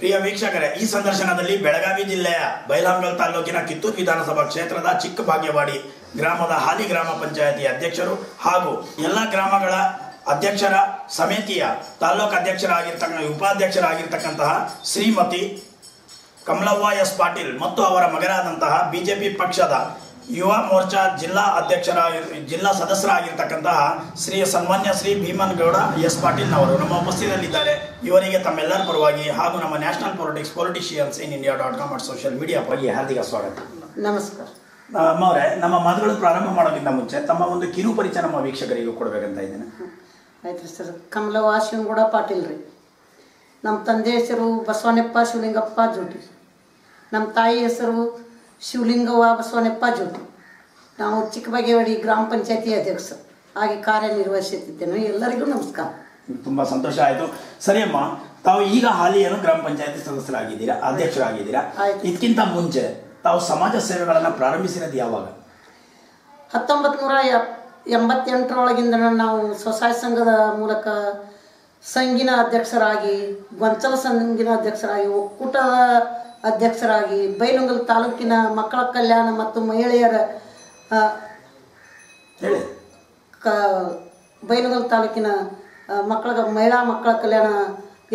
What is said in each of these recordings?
ಪ್ರಿಯ ವೀಕ್ಷಕರೇ, ಈ ಸಂದರ್ಶನದಲ್ಲಿ ಬೆಳಗಾವಿ ಜಿಲ್ಲೆಯ ಬೈಲಾಂಗಲ್ ತಾಲೂಕಿನ ಕಿತ್ತೂರು ವಿಧಾನಸಭಾ ಕ್ಷೇತ್ರದ ಚಿಕ್ಕ ಭಾಗ್ಯವಾಡಿ ಗ್ರಾಮದ ಹಾಲಿ ಗ್ರಾಮ ಪಂಚಾಯತಿ ಅಧ್ಯಕ್ಷರು ಹಾಗೂ ಎಲ್ಲ ಗ್ರಾಮಗಳ ಅಧ್ಯಕ್ಷರ ಸಮಿತಿಯ ತಾಲೂಕು ಅಧ್ಯಕ್ಷರಾಗಿರ್ತಕ್ಕ, ಉಪಾಧ್ಯಕ್ಷರಾಗಿರ್ತಕ್ಕಂತಹ ಶ್ರೀಮತಿ ಕಮಲವ್ವ ಎಸ್ ಪಾಟೀಲ್ ಮತ್ತು ಅವರ ಮಗನಾದಂತಹ ಬಿಜೆಪಿ ಪಕ್ಷದ ಯುವ ಮೋರ್ಚಾ ಜಿಲ್ಲಾ ಅಧ್ಯಕ್ಷರ ಜಿಲ್ಲಾ ಸದಸ್ಯರಾಗಿರ್ತಕ್ಕಂತಹ ಶ್ರೀ ಸನ್ಮಾನ್ಯ ಶ್ರೀ ಭೀಮನ್ ಗೌಡ ಎಸ್ ಪಾಟೀಲ್ ಅವರು ನಮ್ಮ ಉಪಸ್ಥಿತಿಯಲ್ಲಿದ್ದಾರೆ ಇವರಿಗೆ ತಮ್ಮೆಲ್ಲರ ಪರವಾಗಿ ಹಾಗೂ ನಮ್ಮ national politics politicians in India dot com social media ಪರವಾಗಿ ಹಾರ್ದಿಕ ಸ್ವಾಗತ. ನಮಸ್ಕಾರ. ಅಮ್ಮವರೇ ನಮ್ಮ ಮಾತುಗಳು ಪ್ರಾರಂಭ ಮಾಡೋಕ್ಕಿಂತ ಮುಂಚೆ ತಮ್ಮ ಒಂದು ಕಿರು ಪರಿಚಯ ನಮ್ಮ ವೀಕ್ಷಕರಿಗೆ ಕೊಡಬೇಕಂತ ಇದ್ದೇನೆ. ಆಯ್ತು ಸರ್ ಕಮಲ ಶಿವನಗೌಡ ಪಾಟೀಲ್ ರೀ. ನಮ್ಮ ತಂದೆ ಹೆಸರು ಬಸವನಪ್ಪ ಶಿವಲಿಂಗಪ್ಪ ಜೋಟಿ ನಮ್ಮ ತಾಯಿ ಹೆಸರು ಶಿವಲಿಂಗವ್ವ ಬಸವನಪ್ಪ ಜೋಟಿ ನಾವು ಚಿಕ್ಕಬಾಗೇವಾಡಿ ಗ್ರಾಮ ಪಂಚಾಯತಿ ಅಧ್ಯಕ್ಷ ಹಾಗೆ ಕಾರ್ಯನಿರ್ವಹಿಸುತ್ತಿದ್ದೇನೆ. ಎಲ್ಲರಿಗೂ ನಮಸ್ಕಾರ. ತುಂಬಾ ಸಂತೋಷ ಆಯಿತು. ಸರಿ ಅಮ್ಮ ತಾವು ಈಗ ಹಾಲಿ ಏನು ಗ್ರಾಮ ಪಂಚಾಯತಿ ಸದಸ್ಯರಾಗಿದ್ದೀರಾ ಅಧ್ಯಕ್ಷರಾಗಿದ್ದೀರಾ. ಇದಕ್ಕಿಂತ ಮುಂಚೆ ತಾವು ಸಮಾಜ ಸೇವೆಗಳನ್ನು ಪ್ರಾರಂಭಿಸಿರೋದು ಯಾವಾಗ? ಹತ್ತೊಂಬತ್ತು ನೂರ ಎಂಬತ್ತೆಂಟರೊಳಗಿಂದ ನಾವು ಸ್ವಸಹಾಯ ಸಂಘದ ಮೂಲಕ ಸಂಘಿನ ಅಧ್ಯಕ್ಷರಾಗಿ ಗೊಂಚಲ ಸಂಘಿನ ಅಧ್ಯಕ್ಷರಾಗಿ ಒಕ್ಕೂಟದ ಅಧ್ಯಕ್ಷರಾಗಿ ಬೈಲುಂಗಲ್ ತಾಲೂಕಿನ ಮಕ್ಕಳ ಕಲ್ಯಾಣ ಮತ್ತು ಮಹಿಳೆಯರ ಕ ಬೈಲುಗಲ್ ತಾಲೂಕಿನ ಮಕ್ಕಳ ಮಹಿಳಾ ಮಕ್ಕಳ ಕಲ್ಯಾಣ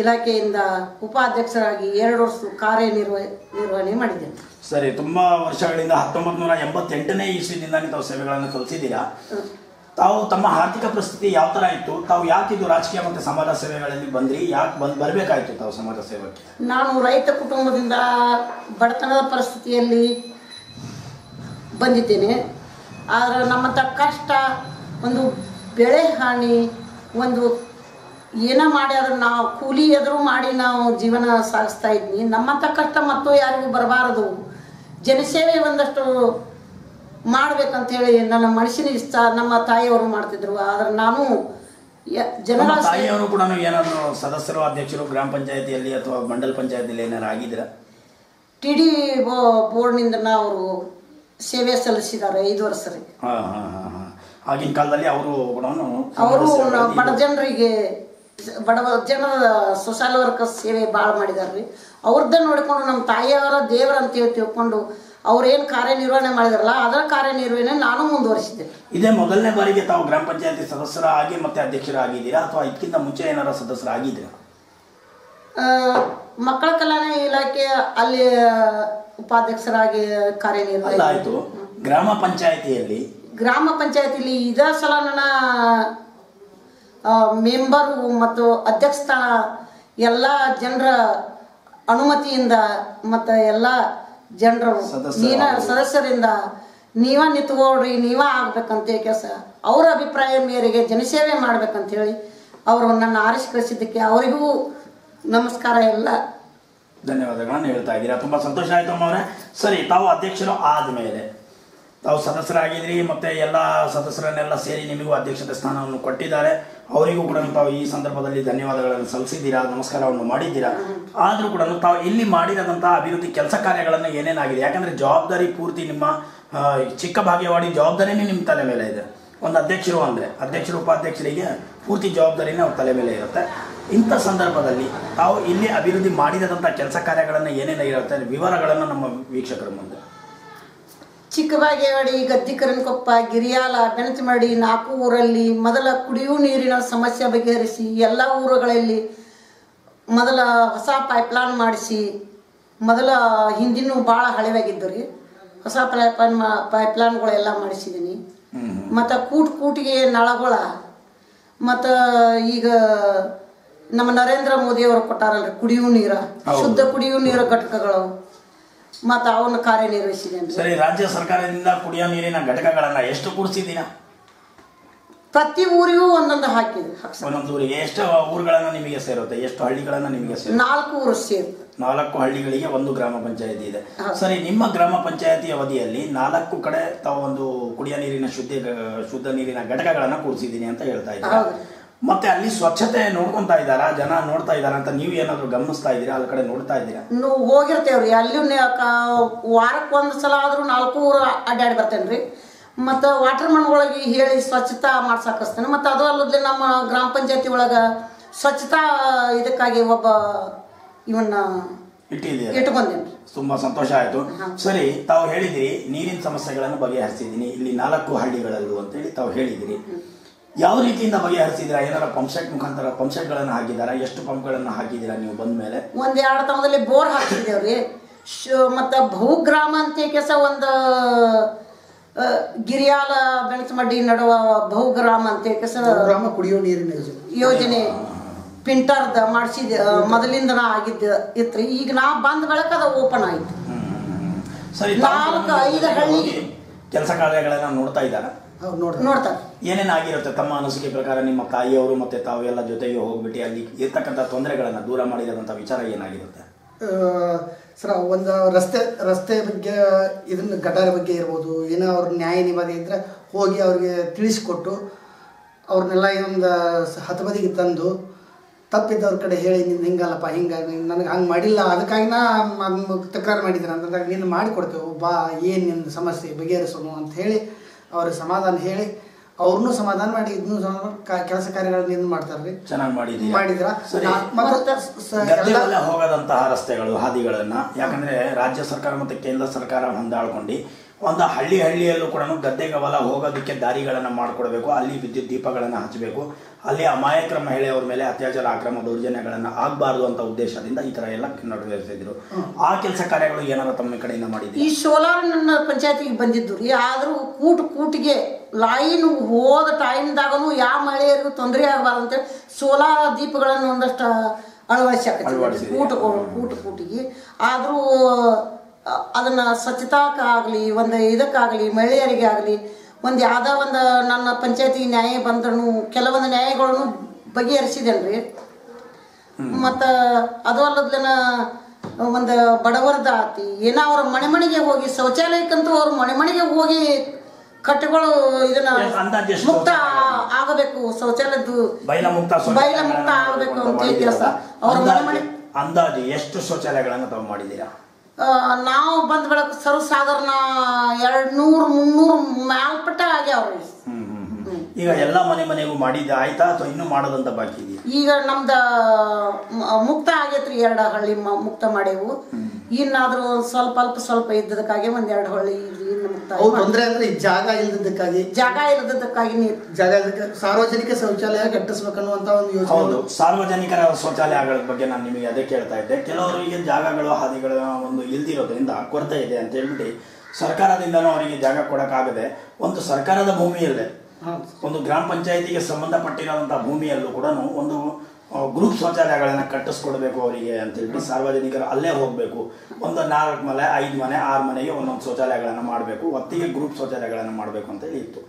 ಇಲಾಖೆಯಿಂದ ಉಪಾಧ್ಯಕ್ಷರಾಗಿ ಎರಡು ವರ್ಷ ಕಾರ್ಯನಿರ್ವ ನಿರ್ವಹಣೆ ಮಾಡಿದ್ದೇನೆ. ಸರಿ ತುಂಬಾ ವರ್ಷಗಳಿಂದ ಹತ್ತೊಂಬತ್ತು ನೂರ ಎಂಬತ್ತೆಂಟನೇ ಇಸ್ವಿನಿಂದ ನೀವು ಸೇವೆಗಳನ್ನು ಕಲಿಸಿದ್ದೀರಾ? ತಾವು ತಮ್ಮ ಆರ್ಥಿಕ ಪರಿಸ್ಥಿತಿ ಯಾವ ತರ ಇತ್ತು? ತಾವು ಯಾಕೆ ಇದು ರಾಜಕೀಯ ಮತ್ತು ಸಮಾಜ ಸೇವೆಗಳಲ್ಲಿ ಬಂದ್ರಿ? ಯಾಕೆ ಬಂದು ಬರಬೇಕಾಯ್ತು ತಾವು ಸಮಾಜ ಸೇವೆಗೆ ನಾನು ರೈತ ಕುಟುಂಬದಿಂದ ಬಡತನದ ಪರಿಸ್ಥಿತಿಯಲ್ಲಿ ಬಂದಿದ್ದೇನೆ. ಆದರೆ ನಮ್ಮಂಥ ಕಷ್ಟ ಒಂದು ಬೆಳೆ ಹಾನಿ, ಒಂದು ಏನೋ ಮಾಡಿ ಆದ್ರೆ ನಾವು ಕೂಲಿ ಎದುರು ಮಾಡಿ ನಾವು ಜೀವನ ಸಾಗಿಸ್ತಾ ಇದ್ವಿ. ನಮ್ಮಂಥ ಕಷ್ಟ ಮತ್ತು ಯಾರಿಗೂ ಬರಬಾರದು. ಜನಸೇವೆ ಒಂದಷ್ಟು ಮಾಡ್ಬೇಕಂತ ಹೇಳಿ ನನ್ನ ಮನಸ್ಸಿನ ಇಷ್ಟ ನಮ್ಮ ತಾಯಿಯವರು ಮಾಡ್ತಿದ್ರು. ಆದ್ರೆ ನಾನು ಜನರ ತಾಯಿಯವರು ಕೂಡ ಏನಾದ್ರು ಸದಸ್ಯರು ಅಧ್ಯಕ್ಷರು ಗ್ರಾಮ ಪಂಚಾಯತಿಯಲ್ಲಿ ಅಥವಾ ಮಂಡಲ ಪಂಚಾಯತಿಯಲ್ಲಿ ಏನಾರು ಆಗಿದ್ದೀರಾ? ಟಿ ಡಿ ಬೋರ್ಡ್ನಿಂದ ಅವರು ಸೇವೆ ಸಲ್ಲಿಸಿದ್ದಾರೆ ಐದು ವರ್ಷ ರೀ. ಆಗಿನ ಕಾಲದಲ್ಲಿ ಅವರು ಅವರು ಬಡ ಜನರಿಗೆ ಬಡವ ಜನರ ಸೋಷಲ್ ವರ್ಕರ್ಸ್ ಸೇವೆ ಭಾಳ ಮಾಡಿದಾರೆ ರೀ. ಅವ್ರದ್ದೇ ನೋಡಿಕೊಂಡು ನಮ್ಮ ತಾಯಿಯವರ ದೇವರ ಅಂತ ಹೇಳಿ ತಿಳ್ಕೊಂಡು ಅವ್ರೇನು ಕಾರ್ಯನಿರ್ವಹಣೆ ಮಾಡಿದಾರಲ್ಲ ಅದರ ಕಾರ್ಯನಿರ್ವಹಣೆ ನಾನು ಮುಂದುವರಿಸಿದ್ದೆ. ಇದೇ ಮೊದಲನೇ ಬಾರಿಗೆ ತಾವು ಗ್ರಾಮ ಪಂಚಾಯತಿ ಸದಸ್ಯರಾಗಿ ಮತ್ತೆ ಅಧ್ಯಕ್ಷರಾಗಿದ್ದೀರಾ? ಅಥವಾ ಇದಕ್ಕಿಂತ ಮುಂಚೆ ಏನಾರ ಸದಸ್ಯರಾಗಿದ್ದೀರಾ? ಮಕ್ಕಳ ಕಲ್ಯಾಣ ಇಲಾಖೆ ಅಲ್ಲಿ ಉಪಾಧ್ಯಕ್ಷರಾಗಿ ಕಾರ್ಯನಿರ್ವಹಣೆ ಆಯಿತು. ಗ್ರಾಮ ಪಂಚಾಯತಿಯಲ್ಲಿ? ಗ್ರಾಮ ಪಂಚಾಯತಿಲಿ ಇದ ಸಲ ನನ್ನ ಮೆಂಬರು ಮತ್ತು ಅಧ್ಯಕ್ಷ ಸ್ಥಾನ ಎಲ್ಲ ಜನರ ಅನುಮತಿಯಿಂದ ಮತ್ತು ಎಲ್ಲ ಜನರು ನೀನ. ಸದಸ್ಯರಿಂದ ನೀವ ನಿಂತ್ಕೊಳ್ರಿ ನೀವ ಆಗ್ಬೇಕಂತ ಕೆಲಸ. ಅವರ ಅಭಿಪ್ರಾಯ ಮೇರೆಗೆ ಜನಸೇವೆ ಮಾಡ್ಬೇಕಂತ ಹೇಳಿ ಅವರು ನನ್ನ ಆರಿಷ್ಕರಿಸಿದ್ದಕ್ಕೆ ಅವರಿಗೂ ನಮಸ್ಕಾರ ಎಲ್ಲ. ಧನ್ಯವಾದಗಳನ್ನು ಹೇಳ್ತಾ ಇದ್ದೀರಾ ತುಂಬಾ ಸಂತೋಷ ಆಯ್ತು ಅಮ್ಮ ಅವರೇ. ಸರಿ ತಾವು ಅಧ್ಯಕ್ಷರು ಆದ್ಮೇಲೆ. ತಾವು ಸದಸ್ಯರಾಗಿದ್ರಿ ಮತ್ತೆ ಎಲ್ಲ ಸದಸ್ಯರನ್ನೆಲ್ಲ ಸೇರಿ ನಿಮಗೂ ಅಧ್ಯಕ್ಷತೆ ಸ್ಥಾನವನ್ನು ಕೊಟ್ಟಿದ್ದಾರೆ. ಅವರಿಗೂ ಕೂಡ ತಾವು ಈ ಸಂದರ್ಭದಲ್ಲಿ ಧನ್ಯವಾದಗಳನ್ನು ಸಲ್ಲಿಸಿದ್ದೀರಾ, ನಮಸ್ಕಾರವನ್ನು ಮಾಡಿದ್ದೀರಾ? ಆದರೂ ಕೂಡ ತಾವು ಇಲ್ಲಿ ಮಾಡಿದಂತಹ ಅಭಿವೃದ್ಧಿ ಕೆಲಸ ಕಾರ್ಯಗಳನ್ನು ಏನೇನಾಗಿದೆ? ಯಾಕಂದ್ರೆ ಜವಾಬ್ದಾರಿ ಪೂರ್ತಿ ನಿಮ್ಮ ಚಿಕ್ಕ ಭಾಗ್ಯವಾಡಿ ಜವಾಬ್ದಾರಿನೇ ನಿಮ್ಮ ತಲೆ ಮೇಲೆ ಇದೆ. ಒಂದು ಅಧ್ಯಕ್ಷರು ಅಂದರೆ, ಅಧ್ಯಕ್ಷರು, ಉಪಾಧ್ಯಕ್ಷರಿಗೆ ಪೂರ್ತಿ ಜವಾಬ್ದಾರಿನೇ ಅವ್ರ ತಲೆ ಮೇಲೆ ಇರುತ್ತೆ. ಇಂಥ ಸಂದರ್ಭದಲ್ಲಿ ತಾವು ಇಲ್ಲಿ ಅಭಿವೃದ್ಧಿ ಮಾಡಿದಂಥ ಕೆಲಸ ಕಾರ್ಯಗಳನ್ನು ಏನೇನಾಗಿರುತ್ತೆ ವಿವರಗಳನ್ನು ನಮ್ಮ ವೀಕ್ಷಕರ ಮುಂದೆ. ಚಿಕ್ಕಬಾಗೇವಾಡಿ ಗದ್ದಿಕರನಕೊಪ್ಪ ಗಿರಿಯಾಲ ಬೆಣಚಮಡಿ ನಾಲ್ಕು ಊರಲ್ಲಿ ಮೊದಲ ಕುಡಿಯುವ ನೀರಿನ ಸಮಸ್ಯೆ ಬಗೆಹರಿಸಿ ಎಲ್ಲ ಊರುಗಳಲ್ಲಿ ಮೊದಲ ಹೊಸ ಪೈಪ್ಲೈನ್ ಮಾಡಿಸಿ ಮೊದಲ ಹಿಂದಿನೂ ಭಾಳ ಹಳೆವಾಗಿದ್ದು ರೀ ಹೊಸ ಪೈಪ್ಲೈನ್ ಮಾ ಪೈಪ್ಲೈನ್ಗಳೆಲ್ಲ ಮಾಡಿಸಿದ್ದೀನಿ ಮತ್ತು ಕೂಟ್ ಕೂಟಿಗೆ ನಳಗಳ ಮತ್ತು ಈಗ ನಮ್ಮ ನರೇಂದ್ರ ಮೋದಿಯವರು ಕೊಟ್ಟಾರಲ್ರಿ ಕುಡಿಯುವ ನೀರ ಶುದ್ಧ ಕುಡಿಯುವ ನೀರು ಘಟಕಗಳು. ಮತ್ತು ಅವನ್ನ ಕಾರ್ಯನಿರ್ವಹಿಸಿದೆ ಸರಿ ರಾಜ್ಯ ಸರ್ಕಾರದಿಂದ ಕುಡಿಯೋ ನೀರಿನ ಘಟಕಗಳನ್ನ ಎಷ್ಟು ಕೂಡಿಸಿದೀನ ಪ್ರತಿ ಊರಿಗೂ ಒಂದೊಂದು ಹಾಕಿದ್ರು. ಒಂದೊಂದು ಊರಿಗೆ ಎಷ್ಟು ಊರುಗಳನ್ನ ನಿಮಗೆ ಸೇರುತ್ತೆ? ಎಷ್ಟು ಹಳ್ಳಿಗಳನ್ನ ನಿಮಗೆ ಸೇರುತ್ತೆ? ನಾಲ್ಕು ಊರು ಸೇರುತ್ತೆ ನಾಲ್ಕು ಹಳ್ಳಿಗಳಿಗೆ ಒಂದು ಗ್ರಾಮ ಪಂಚಾಯತಿ ಇದೆ. ಸರಿ ನಿಮ್ಮ ಗ್ರಾಮ ಪಂಚಾಯತಿ ಅವಧಿಯಲ್ಲಿ ನಾಲ್ಕು ಕಡೆ ತಾವು ಒಂದು ಕುಡಿಯ ನೀರಿನ ಶುದ್ಧ ಶುದ್ಧ ನೀರಿನ ಘಟಕಗಳನ್ನ ಕೂಡಿಸಿದ್ದೀನಿ ಅಂತ ಹೇಳ್ತಾ ಇದ್ದೀರಾ. ಮತ್ತೆ ಅಲ್ಲಿ ಸ್ವಚ್ಛತೆ ನೋಡ್ಕೊಂತ ಇದ್ದಾರಾ? ಜನ ನೋಡ್ತಾ ಇದ್ದಾರಾ ಅಂತ ನೀವು ಏನಾದ್ರು ಗಮನಿಸ್ತಾ ಇದ್ದೀರಾ? ಅಲ್ಲಿ ಕಡೆ ನೋಡ್ತಾ ಇದ್ದೀರಾ? ನಾವು ಹೋಗಿರ್ತೇವ್ರಿ ಅಲ್ಲಿ ವಾರಕ್ಕೆ ಒಂದು ಸಲ ಆದ್ರೂ ನಾಲ್ಕು ಊರು ಅಡ್ಡಾಡಿ ಬರ್ತೇನ್ರಿ ಮತ್ತು ಮನ್ ಒಳಗೆ ಹೇಳಿ ಸ್ವಚ್ಛತಾ ಮಾಡ್ಸಕ್ಕೆ ಮತ್ತೆ ಮತ್ತು ಅದು ಅಲ್ಲದೆ ನಮ್ಮ ಗ್ರಾಮ ಪಂಚಾಯತಿ ಒಳಗೆ ಸ್ವಚ್ಛತಾ ಇದಕ್ಕಾಗಿ ಒಬ್ಬ ಇವನ್ನ ಇಟ್ಕೊಂಡೇನ್ರಿ ತುಂಬಾ ಸಂತೋಷ ಆಯ್ತು. ಸರಿ ತಾವು ಹೇಳಿದಿರಿ ನೀರಿನ ಸಮಸ್ಯೆಗಳನ್ನು ಬಗೆಹರಿಸಿದ್ದೀನಿ. ಇಲ್ಲಿ ನಾಲ್ಕು ಹಳ್ಳಿಗಳಲ್ಲೂ ಅಂತೇಳಿ ತಾವು ಹೇಳಿದಿರಿ. ಯಾವ ರೀತಿಯಿಂದ ಬಗೆಹರಿಸಿದಿರಾ ಏನಾರ ಪಂಪ್ಸೆಟ್ ಮುಖಾಂತರ ಪಂಪ್ಸೆಟ್ಗಳನ್ನು ಹಾಕಿದಾರಾ ಎಷ್ಟು ಪಂಪ್ಗಳನ್ನು ಹಾಕಿದ್ದೀರಾ ನೀವು ಬಂದ ಮೇಲೆ? ಒಂದೆರಡು ಎರಡು ತಮದಲ್ಲಿ ಬೋರ್ ಹಾಕಿದ್ದೇವ್ರಿ ಶ್- ಮತ್ತ ಬಹುಗ್ರಾಮ ಅಂತ ಕೆಸ ಒಂದು ಗಿರಿಯಾಲ ಬೆಣಸಮಡ್ಡಿ ನಡುವ ಬಹುಗ್ರಾಮ ಅಂತ ಕೆಸ ಗ್ರಾಮ ಕುಡಿಯೋ ನೀರಿನ ಯೋಜನೆ. ಪಿಂಟರ್ದ ಮಾಡಿಸಿದ ಮೊದಲಿಂದ ಆಗಿದ್ದ ಇತ್ರಿ. ಈಗ ನಾ ಬಂದ ಬಳಕ ಅದು ಓಪನ್ ಆಯ್ತು. ಸರಿ ನಾಲ್ಕು, ಐದು ಹಳ್ಳಿ. ಕೆಲಸ ಕಾರ್ಯಗಳನ್ನ ನೋಡ್ತಾ ಇದ್ದಾರಾ? ಅವ್ರು ಏನೇನು ಆಗಿರುತ್ತೆ ಏನೇನಾಗಿರುತ್ತೆ ತಮ್ಮ ಅನಿಸಿಕೆ ಪ್ರಕಾರ ನಿಮ್ಮ ತಾಯಿಯವರು ಮತ್ತೆ ತಾವು ಎಲ್ಲ ಜೊತೆಗೆ ಹೋಗ್ಬಿಟ್ಟು ಅಲ್ಲಿ ಇರ್ತಕ್ಕಂಥ ತೊಂದರೆಗಳನ್ನ ದೂರ ಮಾಡಿದಂಥ ವಿಚಾರ ಏನಾಗಿರುತ್ತೆ? ಸರ್ ಒಂದು ರಸ್ತೆ ರಸ್ತೆ ಬಗ್ಗೆ ಇದನ್ನ ಗಟಾರ ಬಗ್ಗೆ ಇರ್ಬೋದು ಏನೋ ಅವ್ರ ನ್ಯಾಯ ನಿವಾದಿ ಇದ್ರೆ ಹೋಗಿ ಅವ್ರಿಗೆ ತಿಳಿಸ್ಕೊಟ್ಟು ಅವ್ರನ್ನೆಲ್ಲ ಒಂದು ಹತಬದಿಗೆ ತಂದು ತಪ್ಪಿದ್ದವ್ರ ಕಡೆ ಹೇಳಿ ನಿನ್ನ ಹಿಂಗಲ್ಲಪ್ಪ ಹಿಂಗೆ ನನಗೆ ಹಂಗೆ ಮಾಡಿಲ್ಲ ಅದಕ್ಕಾಗಿ ನಾ ಮ- ತಕರಾರು ಮಾಡಿದ್ದೀನಿ ಅಂತಂದಾಗ ನೀನು ಮಾಡಿಕೊಡ್ತೇವೆ ಬಾ ಏನು ನಿನ್ನ ಸಮಸ್ಯೆ ಬಗೆಹರಿಸೋನು ಅಂತ ಹೇಳಿ ಅವ್ರಿಗೆ ಸಮಾಧಾನ ಹೇಳಿ ಅವ್ರನ್ನೂ ಸಮಾಧಾನ ಮಾಡಿ ಇದನ್ನು ಕೆಲಸ ಕಾರ್ಯಗಳನ್ನ ಏನು ಮಾಡ್ತಾರೆ ಚೆನ್ನಾಗಿ ಮಾಡಿದ್ರ. ಗದ್ದೆ ಹೋಗದಂತಹ ರಸ್ತೆಗಳು ಹಾದಿಗಳನ್ನ. ಯಾಕಂದ್ರೆ ರಾಜ್ಯ ಸರ್ಕಾರ ಮತ್ತೆ ಕೇಂದ್ರ ಸರ್ಕಾರ ಹೊಂದಾಳ್ಕೊಂಡು. ಒಂದು ಹಳ್ಳಿ ಹಳ್ಳಿಯಲ್ಲೂ ಕೂಡ ಗದ್ದೆಗೆ ಹೊಲ ಹೋಗೋದಕ್ಕೆ ದಾರಿಗಳನ್ನು ಮಾಡಿಕೊಡ್ಬೇಕು. ಅಲ್ಲಿ ವಿದ್ಯುತ್ ದೀಪಗಳನ್ನು ಹಚ್ಚಬೇಕು ಅಲ್ಲಿ ಅಮಾಯಕರ ಮಹಿಳೆಯವ್ರ ಮೇಲೆ ಅತ್ಯಾಚಾರ ಅಕ್ರಮ ದೌರ್ಜನ್ಯಗಳನ್ನು ಆಗಬಾರ್ದು ಅಂತ ಉದ್ದೇಶದಿಂದ ಈ ತರ ಎಲ್ಲ ನಡೆಸಿದ್ರು. ಆ ಕೆಲಸ ಕಾರ್ಯಗಳು ಏನಾರ ತಮ್ಮ ಕಡೆಯಿಂದ ಮಾಡಿದ್ರು ಈ ಸೋಲಾರ್ ನನ್ನ ಪಂಚಾಯತಿಗೆ ಬಂದಿದ್ದು ರೀ. ಆದರೂ ಕೂಟು ಕೂಟಿಗೆ ಲೈನ್ ಹೋದ ಟೈಮ್ದಾಗನು ಯಾವ ಮಹಿಳೆಯರಿಗೂ ತೊಂದರೆ ಆಗಬಾರ್ದು ಅಂತೇಳಿ ಸೋಲಾರ್ ದೀಪಗಳನ್ನು ಒಂದಷ್ಟು ಅಳವಡಿಸಿ ಕೂಟ ಕೂಟು ಕೂಟಿಗೆ. ಆದರೂ ಅದನ್ನ ಸ್ವಚ್ಛತಾಕ್ಕಾಗಲಿ ಒಂದು ಇದಕ್ಕಾಗಲಿ ಮಹಿಳೆಯರಿಗೆ ಆಗಲಿ ಒಂದು ಯಾವುದೋ ಒಂದು ನನ್ನ ಪಂಚಾಯತಿ ನ್ಯಾಯ ಬಂದ್ರೂ ಕೆಲವೊಂದು ನ್ಯಾಯಗಳನ್ನು ಬಗೆಹರಿಸಿದೇನ್ರಿ ಮತ್ತು ಅದು ಅಲ್ಲದ್ಲನ ಒಂದು ಬಡವರದ ಆತಿ ಏನೋ ಅವ್ರ ಮನೆ ಮನೆಗೆ ಹೋಗಿ ಶೌಚಾಲಯಕ್ಕಂತೂ ಅವ್ರ ಮನೆ ಮನೆಗೆ ಹೋಗಿ ಕಟ್ಟೆಗಳು ಇದನ್ನ ಮುಕ್ತ ಆಗಬೇಕು ಶೌಚಾಲಯದ್ದು ಬೈಲ ಮುಕ್ತ ಬೈಲ ಮುಕ್ತ ಆಗಬೇಕು ಅಂತ ಕೆಲಸ ಅವ್ರ ಮನೆ ಮನೆ ಅಂದಾಜು ಎಷ್ಟು ಶೌಚಾಲಯಗಳನ್ನ ತಾವು ಮಾಡಿದ್ದೀರಾ? ಆ, ನಾವು ಬಂದ ಬೆಳಕು ಎರಡು ನೂರು ಮುನ್ನೂರು ಮ್ಯಾಲ್ಪಟ್ಟ ಆಗ್ಯಾವ್ರಿ. ಈಗ ಎಲ್ಲ ಮನೆ ಮನೆಗೂ ಮಾಡಿದ ಆಯ್ತಾ ಅಥವಾ ಇನ್ನೂ ಮಾಡೋದಂತ ಬಾಕಿ ಇದೆಯಾ? ಈಗ ನಮ್ದ ಮುಕ್ತ ಆಗೈತ್ರಿ ಎರಡು ಹಳ್ಳಿ ಮ- ಮುಕ್ತ ಮಾಡೇವು. ಇನ್ನಾದ್ರೂ ಸ್ವಲ್ಪ ಅಲ್ಪ ಸ್ವಲ್ಪ ಇದ್ದದಕ್ಕಾಗಿ ಒಂದ್ ಎರಡು ಹಳ್ಳಿ ಇದು ಇನ್ನು ಮುಕ್ತ ಅವು ತೊಂದರೆ ಅಂದ್ರೆ ಈ ಜಾಗ ಇಲ್ಲದಕ್ಕಾಗಿ ಜಾಗ ಇಲ್ಲದಕ್ಕಾಗಿ ನೀರು ಜಾಗ ಸಾರ್ವಜನಿಕ ಶೌಚಾಲಯ ಕಟ್ಟಿಸ್ಬೇಕನ್ನುವಂತ ಒಂದು ಹೌದು. ಯೋಜನೆ ಸಾರ್ವಜನಿಕರ ಶೌಚಾಲಯಗಳ ಬಗ್ಗೆ ನಾನು ನಿಮಗೆ ಅದೇ ಕೇಳ್ತಾ ಇದ್ದೆ. ಕೆಲವರಿಗೆ ಜಾಗಗಳು ಹಾದಿಗಳ ಒಂದು ಇಲ್ದಿರೋದ್ರಿಂದ ಕೊರತೆ ಇದೆ ಅಂತ ಹೇಳ್ಬಿಟ್ಟು ಸರ್ಕಾರದಿಂದನೂ ಅವರಿಗೆ ಜಾಗ ಕೊಡಕ್ಕಾಗದೆ ಒಂದು ಸರ್ಕಾರದ ಭೂಮಿಯಲ್ಲೇ. ಒಂದು ಗ್ರಾಮ ಪಂಚಾಯತಿಗೆ ಸಂಬಂಧಪಟ್ಟಿರೋಂಥ ಭೂಮಿಯಲ್ಲೂ ಕೂಡ ಒಂದು ಗ್ರೂಪ್ ಶೌಚಾಲಯಗಳನ್ನ ಕಟ್ಟಿಸ್ಕೊಡ್ಬೇಕು ಅವರಿಗೆ ಅಂತ ಹೇಳಿ ಸಾರ್ವಜನಿಕರು ಅಲ್ಲೇ ಹೋಗಬೇಕು. ಒಂದು ನಾಲ್ಕು ಮನೆ ಐದು ಮನೆ ಆರು ಮನೆಗೆ ಒಂದೊಂದು ಶೌಚಾಲಯಗಳನ್ನ ಮಾಡಬೇಕು. ಒತ್ತಿಗೆ ಗ್ರೂಪ್ ಶೌಚಾಲಯಗಳನ್ನ ಮಾಡಬೇಕು ಅಂತ ಹೇಳಿ ಇತ್ತು.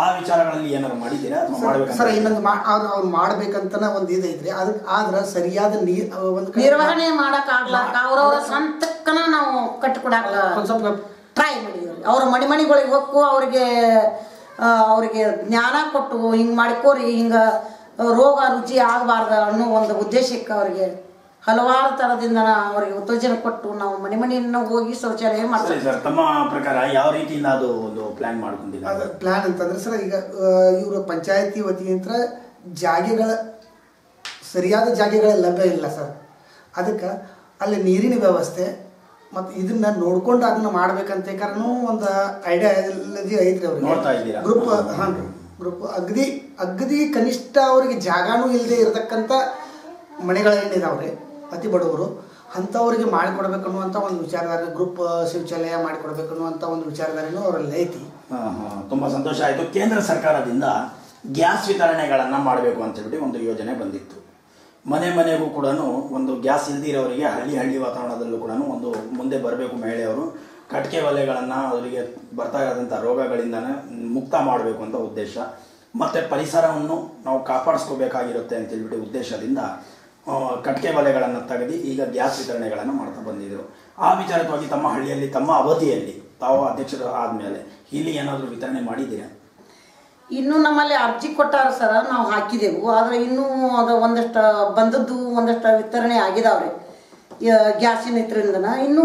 ಆ ವಿಚಾರಗಳಲ್ಲಿ ಏನಾದ್ರು ಮಾಡಿದ್ದೀರಾ ಅಥವಾ ಸರ್ ಮಾಡ್ಬೇಕಂತ ಇನ್ನೊಂದು ಅವ್ರು ಮಾಡ್ಬೇಕಂತ ಮಾಡ್ಬೇಕಂತನ ಒಂದು ಇದೈತ್ರಿ ಅದಕ್ಕೆ ಆದ್ರೆ ಸರಿಯಾದ ನೀರ್ ಒಂದು ನಿರ್ವಹಣೆ ಮಾಡಕ್ ಆಗ್ಲಾಕ ಅವ್ರವ್ರ ಸ್ವಂತಕ್ಕನ ನಾವು ಕಟ್ಟಿಕೊಡಾಕ ಒಂದ್ ಸ್ವಲ್ಪ ಟ್ರೈ ಮಾಡಿದ್ವಿ. ಅವ್ರ ಮನೆ ಮನೆಗಳಿಗೆ ಹೋಗ್ಕು ಅವ್ರಿಗೆ ಅವ್ರಿಗೆ ಜ್ಞಾನ ಕೊಟ್ಟು ಹಿಂಗ್ ಮಾಡ್ಕೋರಿ ಹಿಂಗ ರೋಗ ರುಚಿ ಆಗಬಾರ್ದ ಅನ್ನೋ ಒಂದು ಉದ್ದೇಶಕ್ಕೆ ಅವರಿಗೆ ಹಲವಾರು ತರದಿಂದ ಅವ್ರಿಗೆ ಉತ್ತೇಜನ ಕೊಟ್ಟು ನಾವು ಮನೆ ಮನೆಯನ್ನು ಹೋಗಿ ಶೌಚಾಲಯ ಮಾಡ್ತೀವಿ. ಸರ್ ತಮ್ಮ ಪ್ರಕಾರ ಯಾವ ರೀತಿಯಿಂದ ಅದು ಒಂದು ಪ್ಲಾನ್ ಅದು ಪ್ಲಾನ್ ಅಂತಂದ್ರೆ ಸರ್ ಈಗ ಇವರು ಪಂಚಾಯತಿ ವತಿಯಿಂದ ಜಾಗೆಗಳ ಸರಿಯಾದ ಜಾಗೆಗಳ ಲಭ್ಯ ಇಲ್ಲ ಸರ್. ಅದಕ್ಕೆ ಅಲ್ಲಿ ನೀರಿನ ವ್ಯವಸ್ಥೆ ಮತ್ತು ಇದನ್ನ ನೋಡ್ಕೊಂಡು ಅದನ್ನ ಮಾಡ್ಬೇಕಂತ ಕಾರಣ ಒಂದು ಐಡಿಯಾ ಐತ್ರಿ ಅವ್ರಿಗೆ. ಇದ್ದೀರಾ? ಗ್ರೂಪ್ ಹಾಂ ಗ್ರೂಪ್ ಅಗದಿ ಅಗದಿ ಕನಿಷ್ಠ ಅವರಿಗೆ ಜಾಗಾನೂ ಇಲ್ಲದೆ ಇರತಕ್ಕಂಥ ಮನೆಗಳೇನಿದಾವ್ರಿ ಅತಿ ಬಡವರು ಅಂಥವ್ರಿಗೆ ಮಾಡಿಕೊಡ್ಬೇಕು ಅನ್ನುವಂಥ ಒಂದು ವಿಚಾರಧಾರೆ ಗ್ರೂಪ್ ಶೌಚಾಲಯ ಮಾಡಿಕೊಡ್ಬೇಕು ಅನ್ನುವಂಥ ಒಂದು ವಿಚಾರಧಾರೆನೂ ಅವರಲ್ಲಿ ಐತಿ. ತುಂಬಾ ಸಂತೋಷ ಆಯಿತು. ಕೇಂದ್ರ ಸರ್ಕಾರದಿಂದ ಗ್ಯಾಸ್ ವಿತರಣೆಗಳನ್ನ ಮಾಡಬೇಕು ಅಂತ ಹೇಳಿ ಒಂದು ಯೋಜನೆ ಬಂದಿತ್ತು. ಮನೆ ಮನೆಗೂ ಕೂಡ ಒಂದು ಗ್ಯಾಸ್ ಇಲ್ದಿರೋರಿಗೆ ಹಳ್ಳಿ ಹಳ್ಳಿ ವಾತಾವರಣದಲ್ಲೂ ಕೂಡ ಒಂದು ಮುಂದೆ ಬರಬೇಕು ಮಹಿಳೆಯವರು ಕಟ್ಟಿಗೆ ಒಲೆಗಳನ್ನು ಅವರಿಗೆ ಬರ್ತಾ ಇರೋದಂಥ ರೋಗಗಳಿಂದ ಮುಕ್ತ ಮಾಡಬೇಕು ಅಂತ ಉದ್ದೇಶ. ಮತ್ತು ಪರಿಸರವನ್ನು ನಾವು ಕಾಪಾಡಿಸ್ಕೋಬೇಕಾಗಿರುತ್ತೆ ಅಂತ ಹೇಳ್ಬಿಟ್ಟು ಉದ್ದೇಶದಿಂದ ಕಟ್ಟಿಗೆ ಒಲೆಗಳನ್ನು ತೆಗೆದು ಈಗ ಗ್ಯಾಸ್ ವಿತರಣೆಗಳನ್ನು ಮಾಡ್ತಾ ಬಂದಿದ್ದರು ಆ ವಿಚಾರವಾಗಿ ತಮ್ಮ ಹಳ್ಳಿಯಲ್ಲಿ, ತಮ್ಮ ಅವಧಿಯಲ್ಲಿ ತಾವು ಅಧ್ಯಕ್ಷರು ಆದಮೇಲೆ ಇಲ್ಲಿ ಏನಾದರೂ ವಿತರಣೆ ಮಾಡಿದ್ದೀರಾ? ಇನ್ನೂ ನಮ್ಮಲ್ಲಿ ಅರ್ಜಿ ಕೊಟ್ಟಾರ ಸರ, ನಾವು ಹಾಕಿದೆವು. ಆದ್ರೆ ಇನ್ನೂ ಅದು ಒಂದಷ್ಟು ಬಂದದ್ದು ಒಂದಷ್ಟು ವಿತರಣೆ ಆಗಿದಾವ್ರಿ. ಗ್ಯಾಸಿನ ಇದ್ರಿಂದನ. ಇನ್ನೂ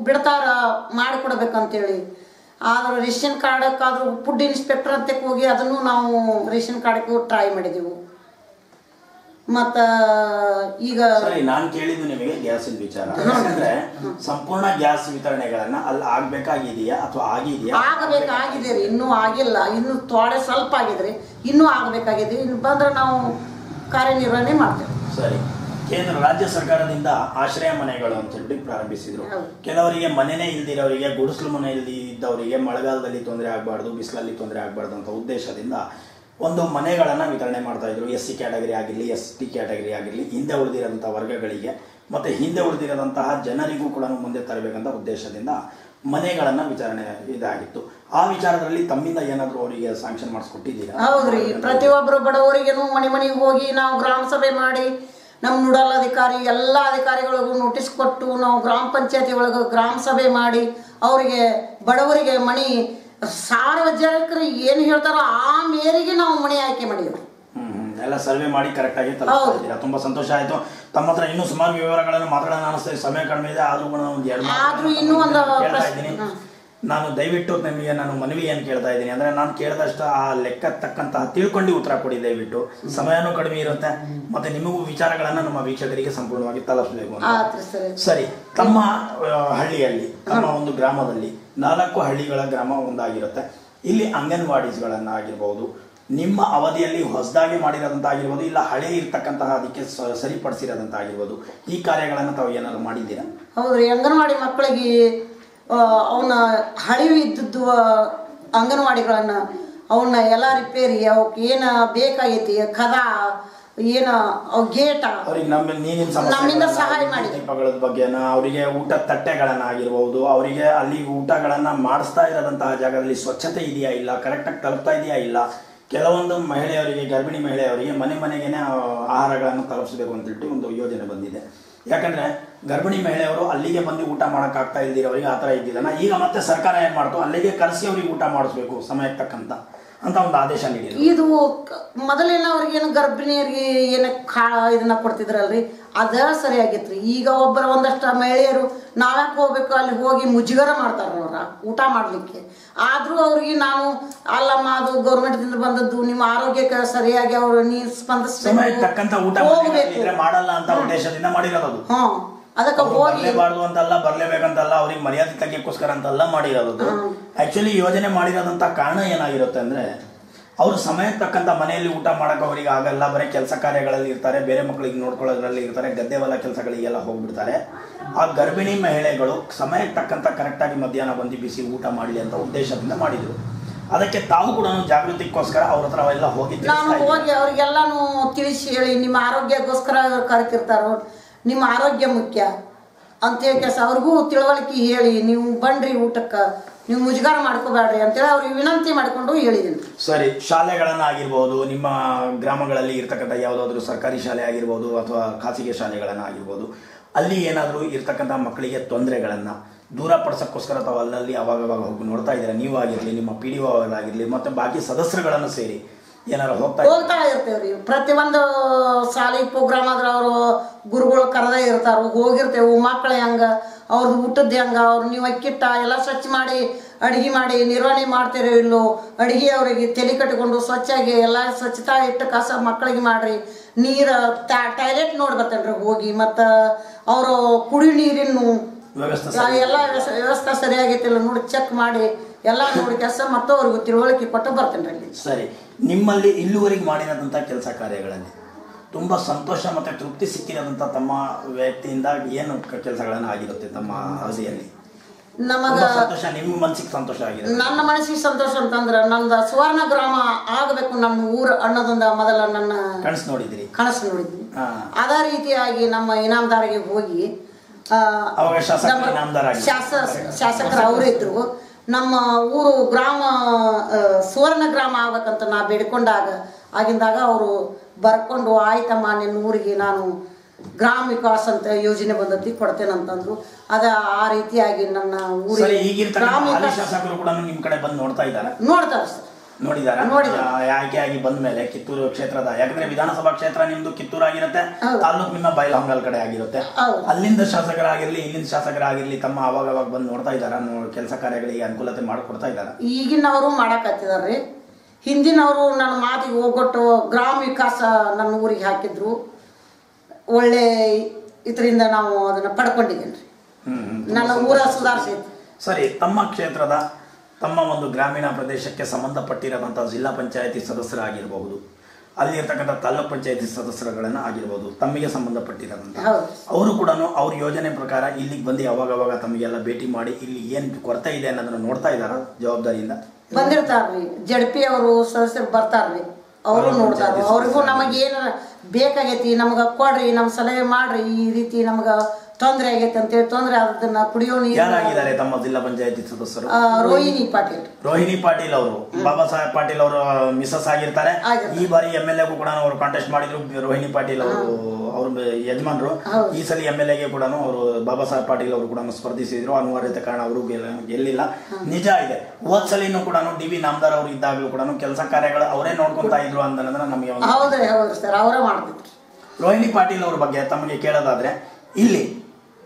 ಬಿಡ್ತಾರ ಮಾಡಿಕೊಡ್ಬೇಕಂತೇಳಿ. ಆದ್ರೆ ರೇಷನ್ ಕಾರ್ಡಕ್ಕಾದ್ರೂ ಫುಡ್ ಇನ್ಸ್ಪೆಕ್ಟರ್ ಅಂತಕ್ಕೆ ಹೋಗಿ ಅದನ್ನು ನಾವು ರೇಷನ್ ಕಾರ್ಡ್ಗೂ ಟ್ರೈ ಮಾಡಿದೆವು. ಮತ್ತ ಈಗ ಸರಿ ನಾನು ಕೇಳಿದ್ದು ನಿಮಗೆ ಗ್ಯಾಸಿನ ವಿಚಾರ. ಯಾಕಂದ್ರೆ ಸಂಪೂರ್ಣ ಗ್ಯಾಸ್ ವಿತರಣೆಗಳನ್ನ ಅಲ್ಲಿ ಆಗ್ಬೇಕಾಗಿದೆಯಾ ಅಥವಾ ಆಗಿದೆಯಾ? ಆಗಬೇಕಾಗಿದೆ ರೀ ಇನ್ನೂ ಆಗಿಲ್ಲ. ಇನ್ನು ತೋಡೆ ಸ್ವಲ್ಪ ಆಗಿದ್ರಿ. ಇನ್ನೂ ಆಗಬೇಕಾಗಿದೆ ಇನ್ನು ಬಂದ್ರೆ ನಾವು ಕಾರ್ಯನಿರ್ವಹಣೆ ಮಾಡ್ತೇವೆ. ಸರಿ. ಕೇಂದ್ರ ರಾಜ್ಯ ಸರ್ಕಾರದಿಂದ ಆಶ್ರಯ ಮನೆಗಳು ಅಂತ ಹೇಳಿ ಪ್ರಾರಂಭಿಸಿದ್ರು. ಕೆಲವರಿಗೆ ಮನೆನೇ ಇಲ್ದಿರೋರಿಗೆ ಗುಡಿಸಲು ಮನೆ ಇಲ್ದಿ ಇದ್ದವರಿಗೆ ಮಳೆಗಾಲದಲ್ಲಿ ತೊಂದರೆ ಆಗಬಾರ್ದು ಬಿಸಿಲಲ್ಲಿ ತೊಂದರೆ ಆಗಬಾರ್ದು ಅಂತ ಉದ್ದೇಶದಿಂದ ಒಂದು ಮನೆಗಳನ್ನು ವಿತರಣೆ ಮಾಡ್ತಾ ಇದ್ರು. ಎಸ್ ಸಿ ಕ್ಯಾಟಗರಿ ಆಗಿರಲಿ ಎಸ್ ಟಿ ಕ್ಯಾಟಗರಿ ಆಗಿರಲಿ, ಹಿಂದೆ ಉಳಿದಿರೋಂಥ ವರ್ಗಗಳಿಗೆ ಮತ್ತು ಹಿಂದೆ ಉಳಿದಿರೋದಂತಹ ಜನರಿಗೂ ಕೂಡ ಮುಂದೆ ತರಬೇಕಂತ ಉದ್ದೇಶದಿಂದ ಮನೆಗಳನ್ನು ವಿಚಾರಣೆ ಇದಾಗಿತ್ತು. ಆ ವಿಚಾರದಲ್ಲಿ ತಮ್ಮಿಂದ ಏನಾದರೂ ಅವರಿಗೆ ಸ್ಯಾಂಕ್ಷನ್ ಮಾಡಿಸ್ಕೊಟ್ಟಿದ್ದೀರಾ? ಹೌದ್ರಿ. ಪ್ರತಿಯೊಬ್ಬರು ಬಡವರಿಗೇನು ಮನೆ ಮನೆಗೆ ಹೋಗಿ ನಾವು ಗ್ರಾಮ ಸಭೆ ಮಾಡಿ ನಮ್ಮ ನೋಡಲ್ ಅಧಿಕಾರಿ, ಎಲ್ಲ ಅಧಿಕಾರಿಗಳಿಗೂ ನೋಟಿಸ್ ಕೊಟ್ಟು ನಾವು ಗ್ರಾಮ ಪಂಚಾಯತಿ ಒಳಗೆ ಗ್ರಾಮ ಸಭೆ ಮಾಡಿ ಅವರಿಗೆ ಬಡವರಿಗೆ ಮಣಿ ಸಾರ್ವಜನಿಕರು ಏನು ಹೇಳ್ತಾರೋ ಆ ಮೇರೆಗೆ ನಾವು ಮನೆ ಆಯ್ಕೆ ಮಾಡಿದ್ವಿ. ಎಲ್ಲ ಸರ್ವೆ ಮಾಡಿ ಕರೆಕ್ಟ್ ಆಗಿ ತುಂಬಾ ಸಂತೋಷ ಆಯ್ತು. ತಮ್ಮ ಹತ್ರ ಇನ್ನೂ ಸುಮಾರು ವಿವರಗಳನ್ನು ಮಾತಾಡೋಣ ಅನಿಸ್ತದೆ ಸಮಯ ಕಡಿಮೆ ಇದೆ ಆದ್ರೂ ಕೂಡ ಒಂದು ಎರಡು ಆದ್ರೂ ಇನ್ನೂ ಒಂದು ನಾನು ದಯವಿಟ್ಟು ನಿಮಗೆ ನಾನು ಮನವಿ ಏನು ಕೇಳ್ತಾ ಇದ್ದೀನಿ. ಅಂದ್ರೆ ನಾನು ಕೇಳಿದಷ್ಟು ಆ ಲೆಕ್ಕ ತಕ್ಕಂತಹ ತಿಳ್ಕೊಂಡು ಉತ್ತರ ಕೊಡಿ ದಯವಿಟ್ಟು. ಸಮಯನೂ ಕಡಿಮೆ ಇರುತ್ತೆ. ಮತ್ತೆ ನಿಮಗೂ ವಿಚಾರಗಳನ್ನ ನಮ್ಮ ವೀಕ್ಷಕರಿಗೆ ಸಂಪೂರ್ಣವಾಗಿ ತಲುಪಬೇಕು ಸರಿ ತಮ್ಮ ಹಳ್ಳಿಯಲ್ಲಿ ತಮ್ಮ ಒಂದು ಗ್ರಾಮದಲ್ಲಿ ನಾಲ್ಕು ಹಳ್ಳಿಗಳ ಗ್ರಾಮ ಒಂದಾಗಿರುತ್ತೆ. ಇಲ್ಲಿ ಅಂಗನವಾಡಿಗಳನ್ನ ಆಗಿರ್ಬೋದು ನಿಮ್ಮ ಅವಧಿಯಲ್ಲಿ ಹೊಸದಾಗಿ ಮಾಡಿರೋದಂತಾಗಿರ್ಬೋದು ಇಲ್ಲ ಹಳೆ ಇರ್ತಕ್ಕಂತಹ ಅದಕ್ಕೆ ಸರಿಪಡಿಸಿರೋದಂತ ಆಗಿರ್ಬೋದು ಈ ಕಾರ್ಯಗಳನ್ನು ತಾವು ಏನಾದ್ರು ಮಾಡಿದ್ದೀರಾ? ಹೌದ್ರಿ ಅಂಗನವಾಡಿ ಮಕ್ಕಳಿಗೆ ಅವನ್ನ ಹಳಿವು ಇದ್ದದ್ದು ಅಂಗನವಾಡಿಗಳನ್ನ ಅವನ್ನ ಎಲ್ಲ ರಿಪೇರಿ ಅವಕ್ಕೆ ಏನು ಬೇಕಾಗೈತಿ ಕದ ಏನ ಗೇಟ ಅವ್ರಿಗೆ ನಮ್ಮ ನಮ್ಮಿಂದ ಸಹಾಯ ಮಾಡಿ. ದೀಪಗಳ ಬಗ್ಗೆನ ಅವರಿಗೆ ಊಟ ತಟ್ಟೆಗಳನ್ನ ಆಗಿರ್ಬಹುದು ಅವರಿಗೆ ಅಲ್ಲಿ ಊಟಗಳನ್ನ ಮಾಡಿಸ್ತಾ ಇರೋದಂತಹ ಜಾಗದಲ್ಲಿ ಸ್ವಚ್ಛತೆ ಇದೆಯಾ ಇಲ್ಲ ಕರೆಕ್ಟಾಗಿ ತಲುಪ್ತಾ ಇದೆಯಾ ಇಲ್ಲ ಕೆಲವೊಂದು ಮಹಿಳೆಯರಿಗೆ ಗರ್ಭಿಣಿ ಮಹಿಳೆಯವರಿಗೆ ಮನೆ ಮನೆಗೇನೆ ಆಹಾರಗಳನ್ನು ತಲುಪಿಸಬೇಕು ಅಂತ ಹೇಳಿ ಒಂದು ಯೋಜನೆ ಬಂದಿದೆ ಯಾಕಂದ್ರೆ ಗರ್ಭಿಣಿ ಮಹಿಳೆಯರು ಅಲ್ಲಿಗೆ ಬಂದು ಊಟ ಮಾಡೋಕ್ಕಾಗ್ತಾ ಅವರಿಗೆ ಆ ಥರ ನಾ ಈಗ ಮತ್ತೆ ಸರ್ಕಾರ ಏನ್ ಮಾಡ್ತು? ಅಲ್ಲಿಗೆ ಕರೆಸಿ ಅವ್ರಿಗೆ ಊಟ ಮಾಡಿಸ್ಬೇಕು ಸಮಯಕ್ಕೆ ತಕ್ಕಂತ ಅಂತ ಒಂದು ಆದೇಶ ನೀಡಿದ್ರು. ಇದು ಮೊದಲೇನ ಮೊದಲೆಲ್ಲ ಅವ್ರಿಗೇನು ಗರ್ಭಿಣಿಯರಿಗೆ ಏನು ಖಾ ಇದನ್ನ ಕೊಡ್ತಿದ್ರಲ್ರಿ? ಅದ ಸರಿಯಾಗಿತ್ರಿ. ಈಗ ಒಬ್ಬರ ಒಂದಷ್ಟು ಮಹಿಳೆಯರು ನಾವ್ಯಾಕೆ ಹೋಗ್ಬೇಕು ಅಲ್ಲಿ ಹೋಗಿ ಮುಜುಗರ ಮಾಡ್ತಾರ ಅವ್ರ ಊಟ ಮಾಡಲಿಕ್ಕೆ. ಆದ್ರೂ ಅವ್ರಿಗೆ ನಾನು ಅಲ್ಲಮ್ಮ ಅದು ಗೌರ್ಮೆಂಟ್ದಿಂದ ಬಂದದ್ದು ನಿಮ್ಮ ಆರೋಗ್ಯಕ್ಕೆ ಸರಿಯಾಗಿ ಅವರು ನೀ ಸ್ಪಂದಿಸ್ಬೇಕು. ಹೋಗ್ಬೇಕು. ಮಾಡಲ್ಲ ಅಂತ ಉದ್ದೇಶದಿಂದ ಮಾಡಿರೋದು ಅದು. ಅದಕ್ಕೆ ಹೋಗಿ ಬರ್ಲೇಬಾರ್ದು ಅಂತಲ್ಲ ಬರ್ಲೇಬೇಕಂತಲ್ಲ ಅವ್ರಿಗೆ ಮರ್ಯಾದೆ ತೆಗಿಯೋಕ್ಕೋಸ್ಕರ ಅಂತಲ್ಲ ಮಾಡಿರೋದು. ಆಕ್ಚುಲಿ ಯೋಜನೆ ಮಾಡಿರೋದಂತ ಕಾರಣ ಏನಾಗಿರುತ್ತೆ ಅಂದ್ರೆ ಅವ್ರು ಸಮಯಕ್ಕೆ ತಕ್ಕಂತ ಮನೆಯಲ್ಲಿ ಊಟ ಮಾಡಕ್ ಅವರಿಗೆ ಆಗಲ್ಲ ಬರೀ ಕೆಲಸ ಕಾರ್ಯಗಳಲ್ಲಿ ಇರ್ತಾರೆ ಬೇರೆ ಮಕ್ಕಳಿಗೆ ನೋಡ್ಕೊಳ್ಳೋದ್ರಲ್ಲಿ ಇರ್ತಾರೆ ಗದ್ದೆ ಹೊಲ ಕೆಲಸಗಳಿಗೆಲ್ಲ ಹೋಗ್ಬಿಡ್ತಾರೆ. ಆ ಗರ್ಭಿಣಿ ಮಹಿಳೆಗಳು ಸಮಯಕ್ಕೆ ತಕ್ಕಂತ ಕರೆಕ್ಟಾಗಿ ಮಧ್ಯಾಹ್ನ ಬಂದು ಬಿಸಿ ಊಟ ಮಾಡಲಿ ಅಂತ ಉದ್ದೇಶದಿಂದ ಮಾಡಿದ್ರು. ಅದಕ್ಕೆ ತಾವು ಕೂಡ ಜಾಗೃತಿಗೋಸ್ಕರ ಅವ್ರ ಹತ್ರ ಅವೆಲ್ಲ ಹೋಗಿ ನಾನು ಹೋಗಿ ಅವ್ರಿಗೆಲ್ಲಾನು ತಿಳಿಸಿ ಹೇಳಿ ನಿಮ್ಮ ಆರೋಗ್ಯಕ್ಕೋಸ್ಕರ ಅವ್ರು ಕರಿತಿರ್ತಾರೋ? ನಿಮ್ಮ ಆರೋಗ್ಯ ಮುಖ್ಯ. ಅಂತ ಹೇಳಿ ಕೆಲಸ ಅವ್ರಿಗೂ ತಿಳುವಳಿಕೆ ಹೇಳಿ, ನೀವು ಬನ್ರಿ ಊಟಕ್ಕೆ, ನೀವು ಮುಜುಗಾರ ಮಾಡ್ಕೋಬೇಡ್ರಿ ಅಂತೇಳಿ ಅವ್ರಿಗೆ ವಿನಂತಿ ಮಾಡಿಕೊಂಡು ಹೇಳಿದ್ದೀನಿ ಸರಿ ಶಾಲೆಗಳನ್ನ ಆಗಿರ್ಬೋದು ನಿಮ್ಮ ಗ್ರಾಮಗಳಲ್ಲಿ ಇರ್ತಕ್ಕಂಥ ಯಾವುದಾದ್ರೂ ಸರ್ಕಾರಿ ಶಾಲೆ ಆಗಿರ್ಬೋದು ಅಥವಾ ಖಾಸಗಿ ಶಾಲೆಗಳನ್ನ ಆಗಿರ್ಬೋದು ಅಲ್ಲಿ ಏನಾದರೂ ಇರ್ತಕ್ಕಂಥ ಮಕ್ಕಳಿಗೆ ತೊಂದರೆಗಳನ್ನ ದೂರ ಪಡಿಸೋಕ್ಕೋಸ್ಕರ ತಾವು ಅಲ್ಲಲ್ಲಿ ಅವಾಗವಾಗ ಅವಾಗ ಹೋಗಿ ನೋಡ್ತಾ ಇದ್ದೀರಾ? ನೀವು ಆಗಿರಲಿ, ನಿಮ್ಮ ಪಿ ಡಿ ಆಗಿರಲಿ ಮತ್ತು ಬಾಕಿ ಸದಸ್ಯರುಗಳನ್ನು ಸೇರಿ ಹೋಗ್ತಾ ಇರ್ತೇವ್ರಿ ಪ್ರತಿ ಒಂದು ಪ್ರತಿಯೊಂದು ಶಾಲೆ ಪ್ರೋಗ್ರಾಮ್ ಆದ್ರೆ ಅವರು ಗುರುಗಳು ಕರೆದೇ ಇರ್ತಾರ. ಹೋಗಿರ್ತೇವೆ. ಮಕ್ಕಳು ಹೆಂಗ? ಅವ್ರದ್ದು ಊಟದ ಹೆಂಗ? ಅವ್ರ ನೀವು ಅಕ್ಕಿಟ್ಟ? ಎಲ್ಲ ಸ್ವಚ್ಛ ಮಾಡಿ ಅಡಿಗೆ ಮಾಡಿ ನಿರ್ವಹಣೆ ಮಾಡ್ತೀರೋ ಇಲ್ಲೋ. ಅಡಿಗೆ ಅವರಿಗೆ ತಲೆ ಕಟ್ಟಿಕೊಂಡು ಸ್ವಚ್ಛಾಗಿ ಎಲ್ಲ ಸ್ವಚ್ಛತಾ ಇಟ್ಟು ಕಸ ಮಕ್ಕಳಿಗೆ ಮಾಡ್ರಿ. ನೀರು ಟಾಯ್ಲೆಟ್ ನೋಡಿ ಹೋಗಿ. ಮತ್ತ ಅವರು ಕುಡಿ ನೀರಿನ ಎಲ್ಲ ವ್ಯವಸ್- ವ್ಯವಸ್ಥೆ ಸರಿಯಾಗೈತಿಲ್ಲ ನೋಡಿ ಚೆಕ್ ಮಾಡಿ. ಎಲ್ಲ ನೋಡಿ ಕೆಲಸ ಮತ್ತೆ ಅವ್ರಿಗೆ ತಿಳುವಳಿಕೆ ಕೊಟ್ಟು ಬರ್ತೇನೆ ಸರಿ. ನಿಮ್ಮಲ್ಲಿ ಇಲ್ಲಿವರೆಗೆ ಮಾಡಿರೋದಂಥ ಕೆಲಸ ಕಾರ್ಯಗಳಲ್ಲಿ ತುಂಬ ಸಂತೋಷ ಮತ್ತು ತೃಪ್ತಿ ಸಿಕ್ಕಿರೋದಂಥ ತಮ್ಮ ವ್ಯಕ್ತಿಯಿಂದ ಏನು ಕೆಲಸಗಳನ್ನು ಆಗಿರುತ್ತೆ ತಮ್ಮ ಅವಧಿಯಲ್ಲಿ? ನಮಗ ಸಂತೋಷ ನಿಮ್ಮ ಮನಸ್ಸಿಗೆ ಸಂತೋಷ ಆಗಿದೆ ನನ್ನ ಮನಸ್ಸಿಗೆ ಸಂತೋಷ ಅಂತಂದ್ರೆ ನಂದು ಸುವರ್ಣ ಗ್ರಾಮ ಆಗಬೇಕು ನಮ್ಮ ಊರು ಅನ್ನೋದೊಂದು ಮೊದಲ ನನ್ನ ಕನಸು ನೋಡಿದ್ರಿ? ಕನಸು ನೋಡಿದ್ವಿ. ಅದೇ ರೀತಿಯಾಗಿ ನಮ್ಮ ಇನಾಮದಾರಿಗೆ ಹೋಗಿ ಶಾಸಕರು ಅವರಿದ್ರು. ನಮ್ಮ ಊರು ಗ್ರಾಮ ಸುವರ್ಣ ಗ್ರಾಮ ಆಗ್ಬೇಕಂತ ನಾ ಬೇಡ್ಕೊಂಡಾಗ ಆಗಿಂದಾಗ ಅವರು ಬರ್ಕೊಂಡು ಆಯ್ತಮ್ಮ ನಿನ್ನ ಊರಿಗೆ ನಾನು ಗ್ರಾಮ ವಿಕಾಸ ಅಂತ ಯೋಜನೆ ಬಂದತಿ ಕೊಡ್ತೇನೆ ಅಂತಂದ್ರು. ಅದ ಆ ರೀತಿಯಾಗಿ ನನ್ನ ಊರಿಗೆ ಗ್ರಾಮ ನೋಡ್ತಾರೆ ಸರ್. ನೋಡಿದಾರ. ಆಯ್ಕೆ ಆಗಿ ಬಂದ ಮೇಲೆ ಕಿತ್ತೂರು ಕ್ಷೇತ್ರದ ಯಾಕಂದ್ರೆ ವಿಧಾನಸಭಾ ಕ್ಷೇತ್ರ ನಿಮ್ದು ಕಿತ್ತೂರು ಆಗಿರುತ್ತೆ. ತಾಲೂಕು ನಿಮ್ಮ ಬೈಲಹೊಂಗಲ್ ಕಡೆ ಆಗಿರುತ್ತೆ. ಅಲ್ಲಿಂದ ಶಾಸಕರಾಗಿರ್ಲಿ ಇಲ್ಲಿಂದ ಶಾಸಕರಾಗಿರ್ಲಿ ತಮ್ಮ ಅವಾಗ ಅವಾಗ ಬಂದು ನೋಡ್ತಾ ಇದಾರ ಕೆಲಸ ಕಾರ್ಯಗಳಿಗೆ ಅನುಕೂಲತೆ ಮಾಡಿಕೊಡ್ತಾ ಇದಾರ ಈಗಿನವರು ಮಾಡಕತ್ತಿದಾರ್ರಿ ಹಿಂದಿನವರು ನನ್ನ ಮಾತಿಗೆ ಹೋಗ್ಬಿಟ್ಟು ಗ್ರಾಮ ವಿಕಾಸ ನನ್ನ ಊರಿಗೆ ಹಾಕಿದ್ರು ಒಳ್ಳೆ ಇದರಿಂದ ನಾವು ಅದನ್ನ ಪಡ್ಕೊಂಡಿದ್ದೇನೆ. ನನ್ನ ಊರ ಸುಧಾರಿಸಿ ಸರಿ ತಮ್ಮ ಕ್ಷೇತ್ರದ ತಮ್ಮ ಒಂದು ಗ್ರಾಮೀಣ ಪ್ರದೇಶಕ್ಕೆ ಸಂಬಂಧಪಟ್ಟಿರತಕ್ಕಂಥ ಜಿಲ್ಲಾ ಪಂಚಾಯತಿ ಸದಸ್ಯರಾಗಿರಬಹುದು. ಅಲ್ಲಿರ್ತಕ್ಕಂಥ ತಾಲೂಕ್ ಪಂಚಾಯತಿ ಸದಸ್ಯರುಗಳನ್ನು ಆಗಿರ್ಬೋದು ತಮಗೆ ಸಂಬಂಧಪಟ್ಟಿರೋದಂತ ಅವರು ಕೂಡ ಅವ್ರ ಯೋಜನೆ ಪ್ರಕಾರ ಇಲ್ಲಿಗೆ ಬಂದು ಅವಾಗ ಅವಾಗ ತಮಗೆಲ್ಲ ಭೇಟಿ ಮಾಡಿ ಇಲ್ಲಿ ಏನು ಕೊರತೆ ಇದೆ ಅನ್ನೋದನ್ನ ನೋಡ್ತಾ ಇದ್ದಾರ ಜವಾಬ್ದಾರಿಯಿಂದ? ಬಂದಿರ್ತಾರ್ರಿ. ಜಡ್ಪಿ ಅವರು ಸದಸ್ಯರು ಬರ್ತಾರ್ರಿ. ಅವರು ನೋಡ್ತಾರ ಅವ್ರಿಗೂ ನಮಗೆ ಏನಾರ ಬೇಕಾಗೈತಿ. ನಮ್ಗೆ ಕೊಡ್ರಿ. ನಮ್ಮ ಸಲಹೆ ಮಾಡ್ರಿ. ಈ ರೀತಿ ನಮ್ಗೆ ತೊಂದರೆ ಆಗೈತೆ ಅಂತೇಳಿ ತೊಂದರೆ ಅದನ್ನ ಕುಡಿಯೋ ನೀರು ಯಾರಾಗಿದ್ದಾರೆ ತಮ್ಮ ಜಿಲ್ಲಾ ಪಂಚಾಯತಿ ಸದಸ್ಯರು? ರೋಹಿಣಿ ಪಾಟೀಲ್. ರೋಹಿಣಿ ಪಾಟೀಲ್ ಅವರು. ಬಾಬಾ ಸಾಹೇಬ್ ಪಾಟೀಲ್ ಅವರು ಮಿಸಸ್ ಆಗಿರ್ತಾರೆ. ಈ ಬಾರಿ ಎಂ ಎಲ್ ಎಗೂ ಕೂಡ ಅವರು ಕಾಂಟೆಸ್ಟ್ ಮಾಡಿದ್ರು. ರೋಹಿಣಿ ಪಾಟೀಲ್ ಅವರು ಅವ್ರ ಯಜಮಾನರು. ಈ ಸಲ ಎಂ ಎಲ್ ಎಗೆ ಕೂಡ ಅವರು ಬಾಬಾ ಸಾಹೇಬ್ ಪಾಟೀಲ್ ಅವರು ಕೂಡ ಸ್ಪರ್ಧಿಸಿದ್ರು. ಅನಿವಾರ್ಯತೆ ಕಾರಣ ಅವರು ಗೆಲ್ಲ- ಗೆಲ್ಲಿಲ್ಲ. ನಿಜ ಇದೆ. ಹೋದ್ ಸಲಿನೂ ಕೂಡ ಡಿ ವಿ ನಾಮದಾರ್ ಅವರು ಇದ್ದಾಗಲೂ ಕೂಡ ಕೆಲಸ ಕಾರ್ಯಗಳು ಅವರೇ ನೋಡ್ಕೊತಾ ಇದ್ರು ಅಂತಂದ್ರೆ ನಮಗೆ ಅವರೇ ಮಾಡ್ತಿದ್ರು. ರೋಹಿಣಿ ಪಾಟೀಲ್ ಅವ್ರ ಬಗ್ಗೆ ತಮಗೆ ಕೇಳೋದಾದ್ರೆ ಇಲ್ಲಿ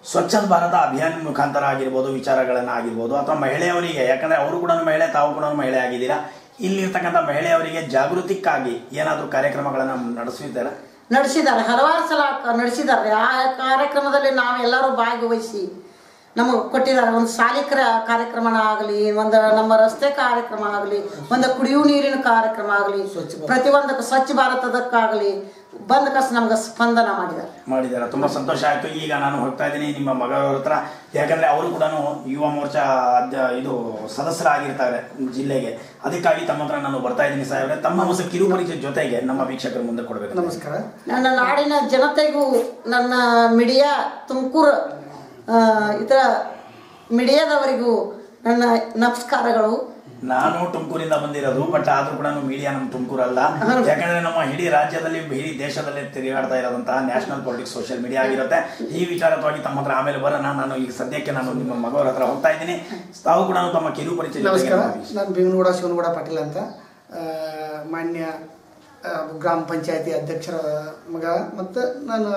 ಸ್ವಚ್ಛ ಭಾರತ ಅಭಿಯಾನ ಮುಖಾಂತರ ಆಗಿರ್ಬೋದು ವಿಚಾರಗಳನ್ನ ಆಗಿರ್ಬೋದು ಅಥವಾ ಮಹಿಳೆಯವರಿಗೆ ಯಾಕಂದ್ರೆ ಅವರು ಕೂಡ ಮಹಿಳೆ ತಾವು ಕೂಡ ಮಹಿಳೆ ಆಗಿದ್ದೀರಾ? ಇಲ್ಲಿರ್ತಕ್ಕಂಥ ಮಹಿಳೆಯವರಿಗೆ ಜಾಗೃತಿಕ್ಕಾಗಿ ಏನಾದರೂ ಕಾರ್ಯಕ್ರಮಗಳನ್ನ ನಡೆಸಿದ್ದಾರೆ? ನಡೆಸಿದ್ದಾರೆ ಹಲವಾರು ಸಲ ನಡೆಸಿದ್ದಾರೆ. ಆ ಕಾರ್ಯಕ್ರಮದಲ್ಲಿ ನಾವೆಲ್ಲರೂ ಭಾಗವಹಿಸಿ ನಮಗೆ ಕೊಟ್ಟಿದ್ದಾರೆ. ಒಂದು ಸಾಲಿಕರ ಕಾರ್ಯಕ್ರಮ ಆಗಲಿ ಒಂದು ನಮ್ಮ ರಸ್ತೆ ಕಾರ್ಯಕ್ರಮ ಆಗಲಿ ಒಂದು ಕುಡಿಯುವ ನೀರಿನ ಕಾರ್ಯಕ್ರಮ ಆಗಲಿ ಪ್ರತಿಯೊಂದಕ್ಕೆ ಸ್ವಚ್ಛ ಭಾರತದಕ್ಕಾಗಲಿ ಬಂದ ಕಸ ನಮ್ಗೆ ಸ್ಪಂದನ ಮಾಡಿದ್ದಾರೆ. ಮಾಡಿದ್ದಾರೆ. ತುಂಬಾ ಸಂತೋಷ ಆಯ್ತು. ಈಗ ನಾನು ಹೋಗ್ತಾ ಇದ್ದೀನಿ ನಿಮ್ಮ ಮಗಳವ್ರ ಹತ್ರ. ಯಾಕಂದ್ರೆ ಅವರು ಕೂಡ ಯುವ ಮೋರ್ಚಾ ಅಧ್ಯ- ಇದು ಸದಸ್ಯರಾಗಿರ್ತಾರೆ ಜಿಲ್ಲೆಗೆ. ಅದಕ್ಕಾಗಿ ತಮ್ಮ ಹತ್ರ ನಾನು ಬರ್ತಾ ಇದ್ದೀನಿ ಸಾಹೇಬ್ರೆ. ತಮ್ಮ ಹೊಸ ಕಿರುಪರಿಚಯ ಜೊತೆಗೆ ನಮ್ಮ ವೀಕ್ಷಕರ ಮುಂದೆ ಕೊಡಬೇಕು ನಮಸ್ಕಾರ. ನನ್ನ ನಾಡಿನ ಜನತೆಗೂ ನನ್ನ ಮಿಡಿಯಾ ತುಮಕೂರು ಇತರ ಮಿಡಿಯಾದವರಿಗೂ ನನ್ನ ನಮಸ್ಕಾರಗಳು. ನಾನು ತುಮಕೂರಿಂದ ಬಂದಿರೋದು ಬಟ್ ಆದ್ರೂ ಕೂಡ ಮೀಡಿಯಾ ನಮ್ಮ ತುಮಕೂರು ಅಲ್ಲ. ಯಾಕಂದ್ರೆ ನಮ್ಮ ಇಡೀ ರಾಜ್ಯದಲ್ಲಿ ಇಡೀ ದೇಶದಲ್ಲಿ ತಿರುಗಾಡ್ತಾ ಇರೋದಂತಹ ನ್ಯಾಷನಲ್ ಪೊಲಿಟಿಕ್ಸ್ ಸೋಷಿಯಲ್ ಮೀಡಿಯಾ ಆಗಿರುತ್ತೆ. ಈ ವಿಚಾರವಾಗಿ ತಮ್ಮ ಹತ್ರ ಆಮೇಲೆ ಬರ ನಾನು ಈಗ ಸದ್ಯಕ್ಕೆ ನಾನು ನಿಮ್ಮ ಮಗವರ ಹತ್ರ ಹೋಗ್ತಾ ಇದ್ದೀನಿ. ತಾವು ಕೂಡ ತಮ್ಮ ಕಿರು ಪರಿಚಯ ನಮಸ್ಕಾರ. ನಾನು ಭೀಮನಗೌಡ ಶಿವನಗೂಡ ಪಾಟೀಲ್ ಅಂತ. ಮಾನ್ಯ ಗ್ರಾಮ ಪಂಚಾಯತಿ ಅಧ್ಯಕ್ಷರ ಮಗ. ಮತ್ತು ನಾನು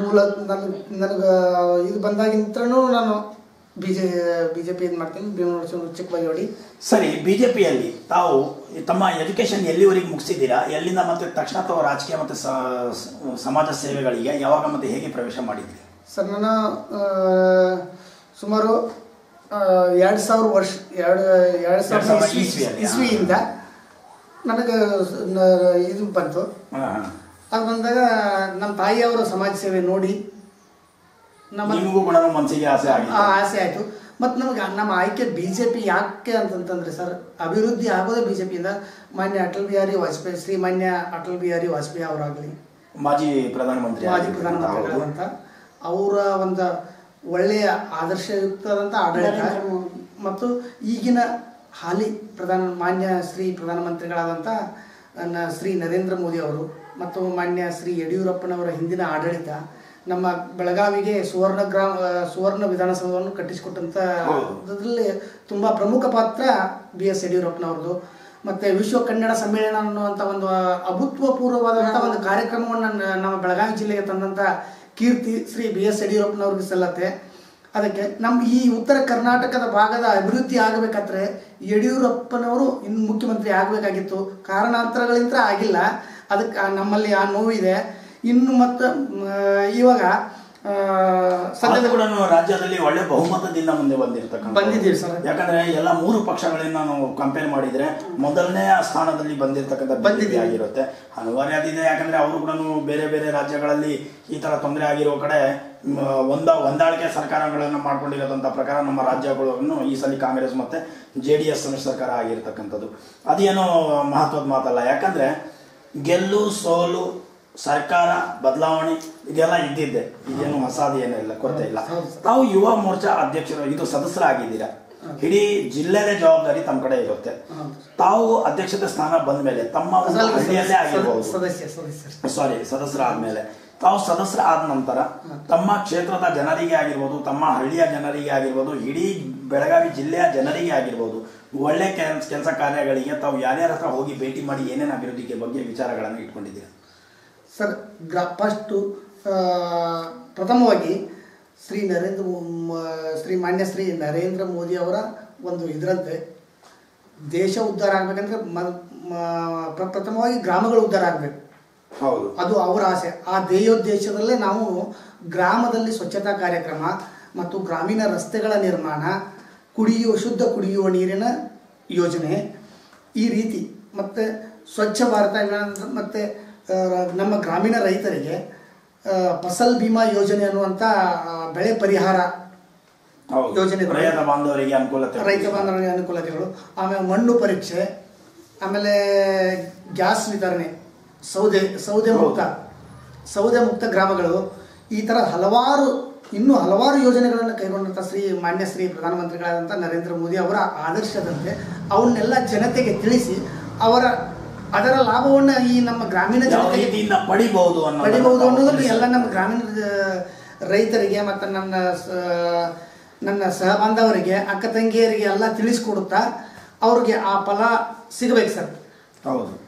ಮೂಲ ನನ್ ನನಗೆ ಇದು ಬಂದಾಗಿಂತ್ರನೂ ನಾನು B J B J P ಏನು ಮಾಡ್ತೀನಿ ಶಿವ ಚಿಕ್ಕಬಳ್ಳಾಡಿ ಸರಿ ಬಿಜೆಪಿಯಲ್ಲಿ ತಾವು ತಮ್ಮ ಎಜುಕೇಶನ್ ಎಲ್ಲಿವರೆಗೆ ಮುಗಿಸಿದ್ದೀರಾ? ಎಲ್ಲಿಂದ ಮತ್ತೆ ತಕ್ಷಣ ತಾವು ರಾಜಕೀಯ ಮತ್ತು ಸಮಾಜ ಸೇವೆಗಳಿಗೆ ಯಾವಾಗ ಮತ್ತೆ ಹೇಗೆ ಪ್ರವೇಶ ಮಾಡಿದ್ರಿ? ಸರ್ ನಾನು ಸುಮಾರು ಎರಡು ಸಾವಿರ ವರ್ಷ ಎರಡು ಎರಡು ಸಾವಿರ ಇಸ್ವಿಯಿಂದ ನನಗೆ ಇದು ಬಂತು. ಅದು ಬಂದಾಗ ನಮ್ಮ ತಾಯಿಯವರು ಸಮಾಜ ಸೇವೆ ನೋಡಿ ನಿಮಗೂ ಕೂಡ ಮನಸ್ಸಿಗೆ ಆಸೆ ಆ ಆಗಿದೆ ಆಸೆ ಆಯಿತು. ಮತ್ತು ನಮಗೆ ನಮ್ಮ ಆಯ್ಕೆ ಬಿ ಜೆ ಪಿ ಯಾಕೆ ಅಂತಂತಂದ್ರೆ ಸರ್ ಅಭಿವೃದ್ಧಿ ಆಗೋದೇ ಬಿ ಜೆ ಪಿಯಿಂದ ಮಾನ್ಯ ಅಟಲ್ ಬಿಹಾರಿ ವಾಜಪೇಯಿ ಶ್ರೀ ಮಾನ್ಯ ಅಟಲ್ ಬಿಹಾರಿ ವಾಜಪೇಯಿ ಅವರಾಗಲಿ. ಮಾಜಿ ಪ್ರಧಾನಮಂತ್ರಿ ಮಾಜಿ ಪ್ರಧಾನಮಂತ್ರಿ ಅವರು. ಅವರ ಒಂದು ಒಳ್ಳೆಯ ಆದರ್ಶಯುಕ್ತವಾದಂಥ ಆಡಳಿತ. ಮತ್ತು ಈಗಿನ ಹಾಲಿ ಪ್ರಧಾನ ಮಾನ್ಯ ಶ್ರೀ ಪ್ರಧಾನಮಂತ್ರಿಗಳಾದಂಥ ನನ್ನ ಶ್ರೀ ನರೇಂದ್ರ ಮೋದಿ ಅವರು ಮತ್ತು ಮಾನ್ಯ ಶ್ರೀ ಯಡಿಯೂರಪ್ಪನವರ ಹಿಂದಿನ ಆಡಳಿತ. ನಮ್ಮ ಬೆಳಗಾವಿಗೆ ಸುವರ್ಣ ಗ್ರಾಮ ಸುವರ್ಣ ವಿಧಾನಸೌಧವನ್ನು ಕಟ್ಟಿಸಿಕೊಟ್ಟಂಥ. ಅದರಲ್ಲಿ ತುಂಬ ಪ್ರಮುಖ ಪಾತ್ರ ಬಿ ಎಸ್ ಯಡಿಯೂರಪ್ಪನವ್ರದ್ದು. ಮತ್ತೆ ವಿಶ್ವ ಕನ್ನಡ ಸಮ್ಮೇಳನ ಅನ್ನುವಂಥ ಒಂದು ಅಭೂತಪೂರ್ವವಾದಂಥ ಒಂದು ಕಾರ್ಯಕ್ರಮವನ್ನು ನಮ್ಮ ಬೆಳಗಾವಿ ಜಿಲ್ಲೆಗೆ ತಂದಂಥ ಕೀರ್ತಿ ಶ್ರೀ ಬಿ ಎಸ್ ಯಡಿಯೂರಪ್ಪನವ್ರಿಗೆ ಸಲ್ಲತ್ತೆ. ಅದಕ್ಕೆ ನಮ್ಮ ಈ ಉತ್ತರ ಕರ್ನಾಟಕದ ಭಾಗದ ಅಭಿವೃದ್ಧಿ ಆಗಬೇಕಾದ್ರೆ ಯಡಿಯೂರಪ್ಪನವರು ಇನ್ನು ಮುಖ್ಯಮಂತ್ರಿ ಆಗಬೇಕಾಗಿತ್ತು. ಕಾರಣಾಂತರಗಳಿಂದ ಆಗಿಲ್ಲ. ಅದಕ್ಕೆ ನಮ್ಮಲ್ಲಿ ಆ ನೋವಿದೆ. ಇನ್ನು ಮತ್ತು ಇವಾಗ ಸದ್ಯದ ಕೂಡ ರಾಜ್ಯದಲ್ಲಿ ಒಳ್ಳೆ ಬಹುಮತದಿಂದ ಮುಂದೆ ಬಂದಿರ್ತಕ್ಕಂಥ ಬಂದಿದ್ದೀರಿ ಸರ್. ಯಾಕಂದ್ರೆ ಎಲ್ಲ ಮೂರು ಪಕ್ಷಗಳನ್ನ ನಾವು ಕಂಪೇರ್ ಮಾಡಿದ್ರೆ ಮೊದಲನೇ ಸ್ಥಾನದಲ್ಲಿ ಬಂದಿರತಕ್ಕಂಥ ಬಂದಿದೆ. ಆಗಿರುತ್ತೆ ಅನಿವಾರ್ಯ ಅದಿದೆ ಯಾಕಂದ್ರೆ ಅವರು ಕೂಡ ಬೇರೆ ಬೇರೆ ರಾಜ್ಯಗಳಲ್ಲಿ ಈ ತರ ತೊಂದರೆ ಆಗಿರೋ ಕಡೆ ಒಂದ ಹೊಂದಾಣಿಕೆ ಸರ್ಕಾರಗಳನ್ನು ಮಾಡ್ಕೊಂಡಿರೋದಂತ ಪ್ರಕಾರ ನಮ್ಮ ರಾಜ್ಯಗಳನ್ನು ಈ ಸಲ ಕಾಂಗ್ರೆಸ್ ಮತ್ತೆ ಜೆ ಡಿ ಎಸ್ ಸರ್ಕಾರ ಆಗಿರ್ತಕ್ಕಂಥದ್ದು ಅದೇನು ಮಹತ್ವದ ಮಾತಲ್ಲ ಯಾಕಂದ್ರೆ ಗೆಲ್ಲು ಸೋಲು ಸರ್ಕಾರ ಬದಲಾವಣೆ ಇದೆಲ್ಲ ಇದ್ದಿದ್ದೆ. ಇದೇನು ಹೊಸದು ಏನಿಲ್ಲ ಕೊರತೆ ಇಲ್ಲ. ತಾವು ಯುವ ಮೋರ್ಚಾ ಅಧ್ಯಕ್ಷರು ಇದು ಸದಸ್ಯರಾಗಿದ್ದೀರಾ? ಇಡೀ ಜಿಲ್ಲೆದೇ ಜವಾಬ್ದಾರಿ ತಮ್ಮ ಕಡೆ ಇರುತ್ತೆ. ತಾವು ಅಧ್ಯಕ್ಷತೆ ಸ್ಥಾನ ಬಂದ ಮೇಲೆ ತಮ್ಮ ಹಳ್ಳಿಯಲ್ಲೇ ಆಗಿರ್ಬೋದು. ಸದಸ್ಯ ಸದಸ್ಯರ ಆದ್ಮೇಲೆ. ತಾವು ತಾವು ಸದಸ್ಯರಾದ ನಂತರ ತಮ್ಮ ಕ್ಷೇತ್ರದ ಜನರಿಗೆ ಆಗಿರ್ಬೋದು ತಮ್ಮ ಹಳ್ಳಿಯ ಜನರಿಗೆ ಆಗಿರ್ಬೋದು ಇಡೀ ಬೆಳಗಾವಿ ಜಿಲ್ಲೆಯ ಜನರಿಗೆ ಆಗಿರ್ಬೋದು ಒಳ್ಳೆ ಕೆಲಸ ಕೆಲಸ ಕಾರ್ಯಗಳಿಗೆ ತಾವು ಯಾರ್ಯಾರ ಹತ್ರ ಹೋಗಿ ಭೇಟಿ ಮಾಡಿ ಏನೇನು ಅಭಿವೃದ್ಧಿಗೆ ಬಗ್ಗೆ ವಿಚಾರಗಳನ್ನು ಇಟ್ಕೊಂಡಿದ್ದೀರಾ? ಸರ್ ಗ್ರಾ ಫಸ್ಟು ಪ್ರಥಮವಾಗಿ ಶ್ರೀ ನರೇಂದ್ರ ಶ್ರೀ ಮಾನ್ಯ ಶ್ರೀ ನರೇಂದ್ರ ಮೋದಿ ಅವರ ಒಂದು ಇದರಂತೆ. ದೇಶ ಉದ್ಧಾರ ಆಗ್ಬೇಕಂದ್ರೆ ಪ್ರಥಮವಾಗಿ ಗ್ರಾಮಗಳು ಉದ್ಧಾರ ಆಗಬೇಕು. ಹೌದು. ಅದು ಅವರ ಆಸೆ. ಆ ಧ್ಯೇಯೋದ್ದೇಶದಲ್ಲೇ ನಾವು ಗ್ರಾಮದಲ್ಲಿ ಸ್ವಚ್ಛತಾ ಕಾರ್ಯಕ್ರಮ ಮತ್ತು ಗ್ರಾಮೀಣ ರಸ್ತೆಗಳ ನಿರ್ಮಾಣ ಕುಡಿಯುವ ಶುದ್ಧ ಕುಡಿಯುವ ನೀರಿನ ಯೋಜನೆ ಈ ರೀತಿ. ಮತ್ತು ಸ್ವಚ್ಛ ಭಾರತ ಮತ್ತೆ ನಮ್ಮ ಗ್ರಾಮೀಣ ರೈತರಿಗೆ ಫಸಲ್ ಬಿಮಾ ಯೋಜನೆ ಅನ್ನುವಂಥ ಬೆಳೆ ಪರಿಹಾರ ಯೋಜನೆ. ರೈತ ಬಾಂಧವರಿಗೆ ಅನುಕೂಲತೆ ರೈತ ಬಾಂಧವರಿಗೆ ಅನುಕೂಲತೆಗಳು. ಆಮೇಲೆ ಮಣ್ಣು ಪರೀಕ್ಷೆ ಆಮೇಲೆ ಗ್ಯಾಸ್ ವಿತರಣೆ ಸೌದೆ ಸೌದೆ ಮುಕ್ತ ಸೌದೆ ಮುಕ್ತ ಗ್ರಾಮಗಳು. ಈ ಥರ ಹಲವಾರು ಇನ್ನೂ ಹಲವಾರು ಯೋಜನೆಗಳನ್ನು ಕೈಗೊಂಡಂಥ ಶ್ರೀ ಮಾನ್ಯ ಶ್ರೀ ಪ್ರಧಾನಮಂತ್ರಿಗಳಾದಂಥ ನರೇಂದ್ರ ಮೋದಿ ಅವರ ಆದರ್ಶದಂತೆ ಅವನ್ನೆಲ್ಲ ಜನತೆಗೆ ತಿಳಿಸಿ ಅವರ ಅದರ ಲಾಭವನ್ನು ಈ ನಮ್ಮ ಗ್ರಾಮೀಣ ಜನತೆಯಿಂದ ಪಡಿಬಹುದು ಅನ್ನೋದನ್ನ ಪಡಿಬಹುದು ತಾವು ಅನ್ನೋದು ಎಲ್ಲ ನಮ್ಮ ಗ್ರಾಮೀಣ ರೈತರಿಗೆ ಮತ್ತು ನನ್ನ ನನ್ನ ಸಹಬಾಂಧವರಿಗೆ ಅಕ್ಕ ತಂಗಿಯರಿಗೆ ಎಲ್ಲ ತಿಳಿಸ್ಕೊಡುತ್ತಾ ಅವ್ರಿಗೆ ಆ ಫಲ ಸಿಗಬೇಕು ಸರ್. ಹೌದು.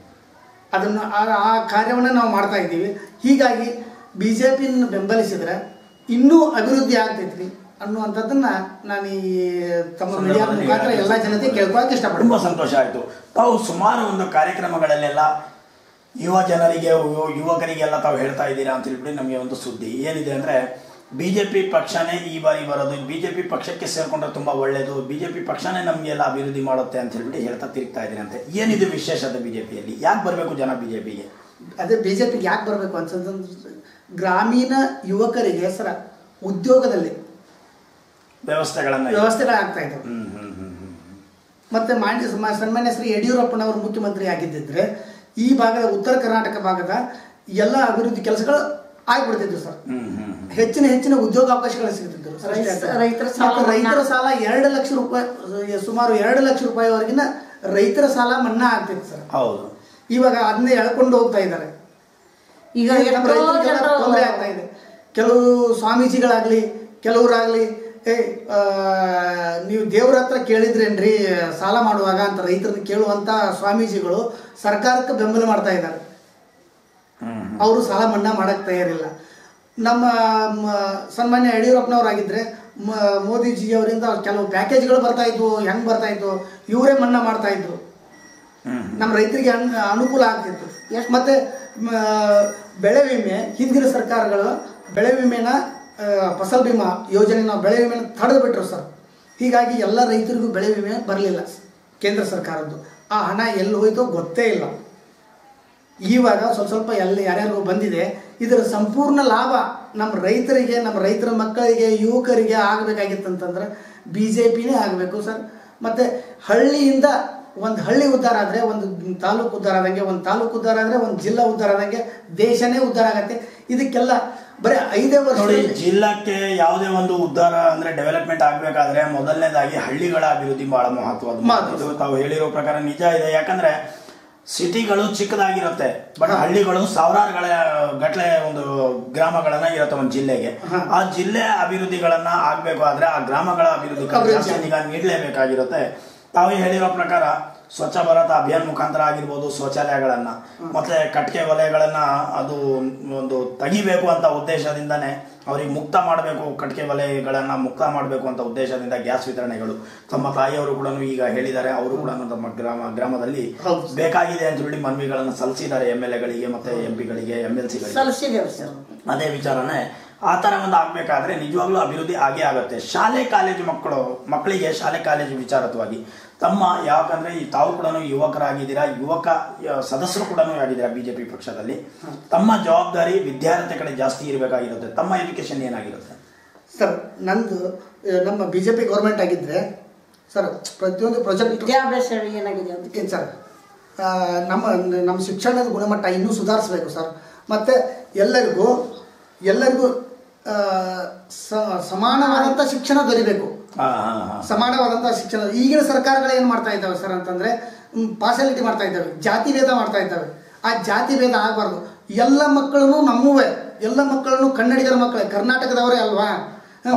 ಅದನ್ನು ಆ- ಕಾರ್ಯವನ್ನು ನಾವು ಮಾಡ್ತಾ ಇದ್ದೀವಿ. ಹೀಗಾಗಿ ಬಿ ಜೆ ಪಿನ ಬೆಂಬಲಿಸಿದರೆ ಇನ್ನೂ ಅಭಿವೃದ್ಧಿ ಆಗ್ತೈತ್ರಿ. ಅನ್ನುವಂಥದ್ದನ್ನ ನಾನು ಈ ತಮ್ಮ ಮೀಡಿಯಾ ಮುಖಾಂತರ ಎಲ್ಲ ಜನತೆ ಕೇಳ್ಕೊಳಕ್ಕೆ ಇಷ್ಟಪಡ್ತೀನಿ. ತುಂಬಾ ಸಂತೋಷ ಆಯಿತು. ತಾವು ಸುಮಾರು ಒಂದು ಕಾರ್ಯಕ್ರಮಗಳಲ್ಲೆಲ್ಲ ಯುವ ಜನರಿಗೆ ಯುವಕರಿಗೆಲ್ಲ ತಾವು ಹೇಳ್ತಾ ಇದ್ದೀರಾ ಅಂತ ಹೇಳ್ಬಿಟ್ಟು ನಮಗೆ ಒಂದು ಸುದ್ದಿ. ಏನಿದೆ ಅಂದ್ರೆ ಪಿ ಪಕ್ಷನೇ ಈ ಬಾರಿ ಬರೋದು ಬಿ ಜೆ ಪಿ ಪಕ್ಷಕ್ಕೆ ಸೇರ್ಕೊಂಡ್ರೆ ತುಂಬ ಒಳ್ಳೇದು ಪಿ ಪಕ್ಷನೇ ನಮಗೆಲ್ಲ ಅಭಿವೃದ್ಧಿ ಮಾಡುತ್ತೆ ಅಂತ ಹೇಳ್ಬಿಟ್ಟು ಹೇಳ್ತಾ ತಿರುಗ್ತಾ ಇದೀನಿ ಅಂತ. ಏನಿದು ವಿಶೇಷತೆ ಬಿಜೆಪಿಯಲ್ಲಿ? ಯಾಕೆ ಬರಬೇಕು ಜನ ಬಿ ಜೆ ಪಿಗೆ ಅದೇ ಬಿ ಜೆ ಪಿಗೆ ಯಾಕೆ ಬರಬೇಕು ಅಂತಂದ್ರೆ ಗ್ರಾಮೀಣ ಯುವಕರಿಗೆ ಸರ ಉದ್ಯೋಗದಲ್ಲಿ ವ್ಯವಸ್ಥೆಗಳನ್ನ ವ್ಯವಸ್ಥೆ ಇದ್ದಾವೆ ಹ್ಮ್ ಹ್ಮ್ ಹ್ಮ್ ಹ್ಮ್ ಮತ್ತೆ ಮಾನ್ಯ ಸನ್ಮಾನ್ಯ ಶ್ರೀ ಯಡಿಯೂರಪ್ಪನವರು ಮುಖ್ಯಮಂತ್ರಿ ಆಗಿದ್ದಿದ್ರೆ ಈ ಭಾಗದ ಉತ್ತರ ಕರ್ನಾಟಕ ಭಾಗದ ಎಲ್ಲ ಅಭಿವೃದ್ಧಿ ಕೆಲಸಗಳು ಆಗ್ಬಿಡ್ತಿದ್ರು ಸರ್. ಹ್ಮ್ ಹ್ಮ್ ಹ್ಮ್. ಹೆಚ್ಚಿನ ಹೆಚ್ಚಿನ ಉದ್ಯೋಗಾವಕಾಶಗಳು ಸಿಗುತ್ತಿದ್ದರು. ರೈತರ ಸಾಲ ಮತ್ತು ರೈತರ ಸಾಲ ಎರಡು ಲಕ್ಷ ರೂಪಾಯಿ ಸುಮಾರು ಎರಡು ಲಕ್ಷ ರೂಪಾಯಿವರೆಗಿನ ರೈತರ ಸಾಲ ಮನ್ನಾ ಆಗ್ತಿತ್ತು ಸರ್. ಹೌದು. ಇವಾಗ ಅದನ್ನ ಎಳ್ಕೊಂಡು ಹೋಗ್ತಾ ಇದ್ದಾರೆ. ಈಗ ತೊಂದರೆ ಆಗ್ತಾ ಇದೆ. ಕೆಲವು ಸ್ವಾಮೀಜಿಗಳಾಗ್ಲಿ ಕೆಲವರಾಗ್ಲಿ ಏ ನೀವು ದೇವ್ರ ಹತ್ರ ಕೇಳಿದ್ರೇನ್ರಿ ಸಾಲ ಮಾಡುವಾಗ ಅಂತ ರೈತರನ್ನ ಕೇಳುವಂತ ಸ್ವಾಮೀಜಿಗಳು ಸರ್ಕಾರಕ್ಕೆ ಬೆಂಬಲ ಮಾಡ್ತಾ ಇದ್ದಾರೆ. ಅವರು ಸಾಲ ಮನ್ನಾ ಮಾಡಕ್ ತಯಾರಿಲ್ಲ. ನಮ್ಮ ಸನ್ಮಾನ್ಯ ಯಡಿಯೂರಪ್ಪನವರಾಗಿದ್ರೆ ಮ- ಮೋದಿಜಿ ಅವರಿಂದ ಕೆಲವು ಪ್ಯಾಕೇಜ್ಗಳು ಬರ್ತಾ ಇದ್ವು ಹೆಂಗ್ ಬರ್ತಾ ಇದ್ವು ಇವರೇ ಮನ್ನಾ ಮಾಡ್ತಾ ಇದ್ರು. ನಮ್ಮ ರೈತರಿಗೆ ಅನ್- ಅನುಕೂಲ ಆಗ್ತಿತ್ತು. ಎಷ್ಟು ಮತ್ತೆ ಬೆಳೆ ವಿಮೆ ಹಿಂದಿನ ಸರ್ಕಾರಗಳು ಬೆಳೆ ವಿಮೆನ ಫಸಲ್ ಬಿಮಾ ಯೋಜನೆನ ಬೆಳೆ ವಿಮೆನ ತಡೆದು ಬಿಟ್ಟರು ಸರ್. ಹೀಗಾಗಿ ಎಲ್ಲ ರೈತರಿಗೂ ಬೆಳೆ ವಿಮೆ ಬರಲಿಲ್ಲ ಕೇಂದ್ರ ಸರ್ಕಾರದ್ದು. ಆ ಹಣ ಎಲ್ಲಿ ಹೋಯ್ತೋ ಗೊತ್ತೇ ಇಲ್ಲ. ಇವಾಗ ಸ್ವಲ್ಪ ಸ್ವಲ್ಪ ಎಲ್ಲ ಯಾರ್ಯಾರಿಗೂ ಬಂದಿದೆ, ಇದರ ಸಂಪೂರ್ಣ ಲಾಭ ನಮ್ಮ ರೈತರಿಗೆ, ನಮ್ಮ ರೈತರ ಮಕ್ಕಳಿಗೆ, ಯುವಕರಿಗೆ ಆಗಬೇಕಾಗಿತ್ತಂತಂದ್ರೆ ಬಿ ಜೆ ಪಿನೇ ಆಗಬೇಕು ಸರ್. ಮತ್ತು ಹಳ್ಳಿಯಿಂದ ಒಂದು ಹಳ್ಳಿ ಉದ್ಧಾರ ಆದರೆ, ಒಂದು ತಾಲೂಕು ಉದ್ಧಾರ ಆದಂಗೆ, ಒಂದು ತಾಲೂಕು ಉದ್ಧಾರ ಆದರೆ, ಒಂದು ಜಿಲ್ಲಾ ಉದ್ಧಾರ ಆದಂಗೆ, ದೇಶನೇ ಉದ್ಧಾರ ಆಗತ್ತೆ. ಇದಕ್ಕೆಲ್ಲ ಬರೀ ಐದೇ ವರ್ಷ ನೋಡಿ ಜಿಲ್ಲಾಕ್ಕೆ ಯಾವುದೇ ಒಂದು ಉದ್ಧಾರ ಅಂದ್ರೆ ಡೆವಲಪ್ಮೆಂಟ್ ಆಗ್ಬೇಕಾದ್ರೆ ಮೊದಲನೇದಾಗಿ ಹಳ್ಳಿಗಳ ಅಭಿವೃದ್ಧಿ ಬಹಳ ಮಹತ್ವದ ತಾವು ಹೇಳಿರೋ ಪ್ರಕಾರ ನಿಜ ಇದೆ. ಯಾಕಂದ್ರೆ ಸಿಟಿಗಳು ಚಿಕ್ಕದಾಗಿರುತ್ತೆ ಬಟ್ ಹಳ್ಳಿಗಳು ಸಾವಿರಾರುಗಳ ಗಟ್ಲೆ ಒಂದು ಗ್ರಾಮಗಳನ್ನ ಇರುತ್ತೆ ಒಂದು ಜಿಲ್ಲೆಗೆ. ಆ ಜಿಲ್ಲೆ ಅಭಿವೃದ್ಧಿಗಳನ್ನ ಆಗ್ಬೇಕು ಆದ್ರೆ ಆ ಗ್ರಾಮಗಳ ಅಭಿವೃದ್ಧಿ ನಿಗಾ ನೀಡಲೇಬೇಕಾಗಿರುತ್ತೆ. ತಾವೇ ಹೇಳಿರೋ ಪ್ರಕಾರ ಸ್ವಚ್ಛ ಭಾರತ ಅಭಿಯಾನ ಮುಖಾಂತರ ಆಗಿರ್ಬೋದು ಶೌಚಾಲಯಗಳನ್ನ. ಮತ್ತೆ ಕಟ್ಟಿಗೆ ವಲಯಗಳನ್ನ ಅದು ಒಂದು ತೆಗಿಬೇಕು ಅಂತ ಉದ್ದೇಶದಿಂದಾನೆ ಅವ್ರಿಗೆ ಮುಕ್ತ ಮಾಡಬೇಕು ಕಟ್ಟಿಗೆ ವಲಯಗಳನ್ನ ಮುಕ್ತ ಮಾಡಬೇಕು ಅಂತ ಉದ್ದೇಶದಿಂದ ಗ್ಯಾಸ್ ವಿತರಣೆಗಳು. ತಮ್ಮ ತಾಯಿಯವರು ಕೂಡ ಈಗ ಹೇಳಿದ್ದಾರೆ ಅವರು ಕೂಡ ತಮ್ಮ ಗ್ರಾಮ ಗ್ರಾಮದಲ್ಲಿ ಬೇಕಾಗಿದೆ ಅಂತ ಹೇಳಿ ಮನವಿಗಳನ್ನು ಸಲ್ಲಿಸಿದ್ದಾರೆ ಎಂ ಎಲ್ ಎಗಳಿಗೆ ಮತ್ತೆ ಎಂ ಪಿಗಳಿಗೆ ಎಂ ಎಲ್ ಸಿಗಳಿಗೆ. ಅದೇ ವಿಚಾರನೇ ಆ ಥರ ಒಂದು ಆಗಬೇಕಾದ್ರೆ ನಿಜವಾಗ್ಲೂ ಅಭಿವೃದ್ಧಿ ಆಗೇ ಆಗುತ್ತೆ. ಶಾಲೆ ಕಾಲೇಜು ಮಕ್ಕಳು ಮಕ್ಕಳಿಗೆ ಶಾಲೆ ಕಾಲೇಜು ವಿಚಾರತ್ವಾಗಿ. ತಮ್ಮ ಯಾಕಂದ್ರೆ ಈ ತಾವು ಕೂಡ ಯುವಕರಾಗಿದ್ದೀರಾ ಯುವಕ ಯ- ಸದಸ್ಯರು ಕೂಡ ಆಗಿದ್ದೀರಾ ಬಿಜೆಪಿ ಪಕ್ಷದಲ್ಲಿ? ತಮ್ಮ ಜವಾಬ್ದಾರಿ ವಿದ್ಯಾರ್ಥಿ ಕಡೆ ಜಾಸ್ತಿ ಇರಬೇಕಾಗಿರುತ್ತೆ. ತಮ್ಮ ಎಜುಕೇಶನ್ ಏನಾಗಿರುತ್ತೆ? ಸರ್ ನಂದು ನಮ್ಮ ಬಿಜೆಪಿ ಜೆ ಪಿ ಗೌರ್ಮೆಂಟ್ ಆಗಿದ್ರೆ ಸರ್ ಪ್ರತಿಯೊಂದು ಪ್ರಾಜೆಕ್ಟ್ ವಿದ್ಯಾಭ್ಯಾಸ ಏನಾಗಿದೆ ಸರ್ ನಮ್ಮ ನಮ್ಮ ಶಿಕ್ಷಣದ ಗುಣಮಟ್ಟ ಇನ್ನೂ ಸುಧಾರಿಸಬೇಕು ಸರ್. ಮತ್ತು ಎಲ್ಲರಿಗೂ ಎಲ್ಲರಿಗೂ ಸಮಾನವಾದಂಥ ಶಿಕ್ಷಣ ದೊರಿಬೇಕು. ಹಾ ಹಾ ಹಾ. ಸಮಾನವಾದಂಥ ಶಿಕ್ಷಣ. ಈಗಿನ ಸರ್ಕಾರಗಳು ಏನು ಮಾಡ್ತಾ ಇದ್ದಾವೆ ಸರ್ ಅಂತಂದ್ರೆ ಪಾರ್ಶಾಲಿಟಿ ಮಾಡ್ತಾ ಇದ್ದಾವೆ ಜಾತಿ ಭೇದ ಮಾಡ್ತಾ ಇದ್ದಾವೆ. ಆ ಜಾತಿ ಭೇದ ಆಗಬಾರ್ದು. ಎಲ್ಲ ಮಕ್ಕಳನ್ನು ನಮ್ಮವೇ ಎಲ್ಲ ಮಕ್ಕಳನ್ನು ಕನ್ನಡಿಗರ ಮಕ್ಕಳೇ ಕರ್ನಾಟಕದವರೇ ಅಲ್ವಾ.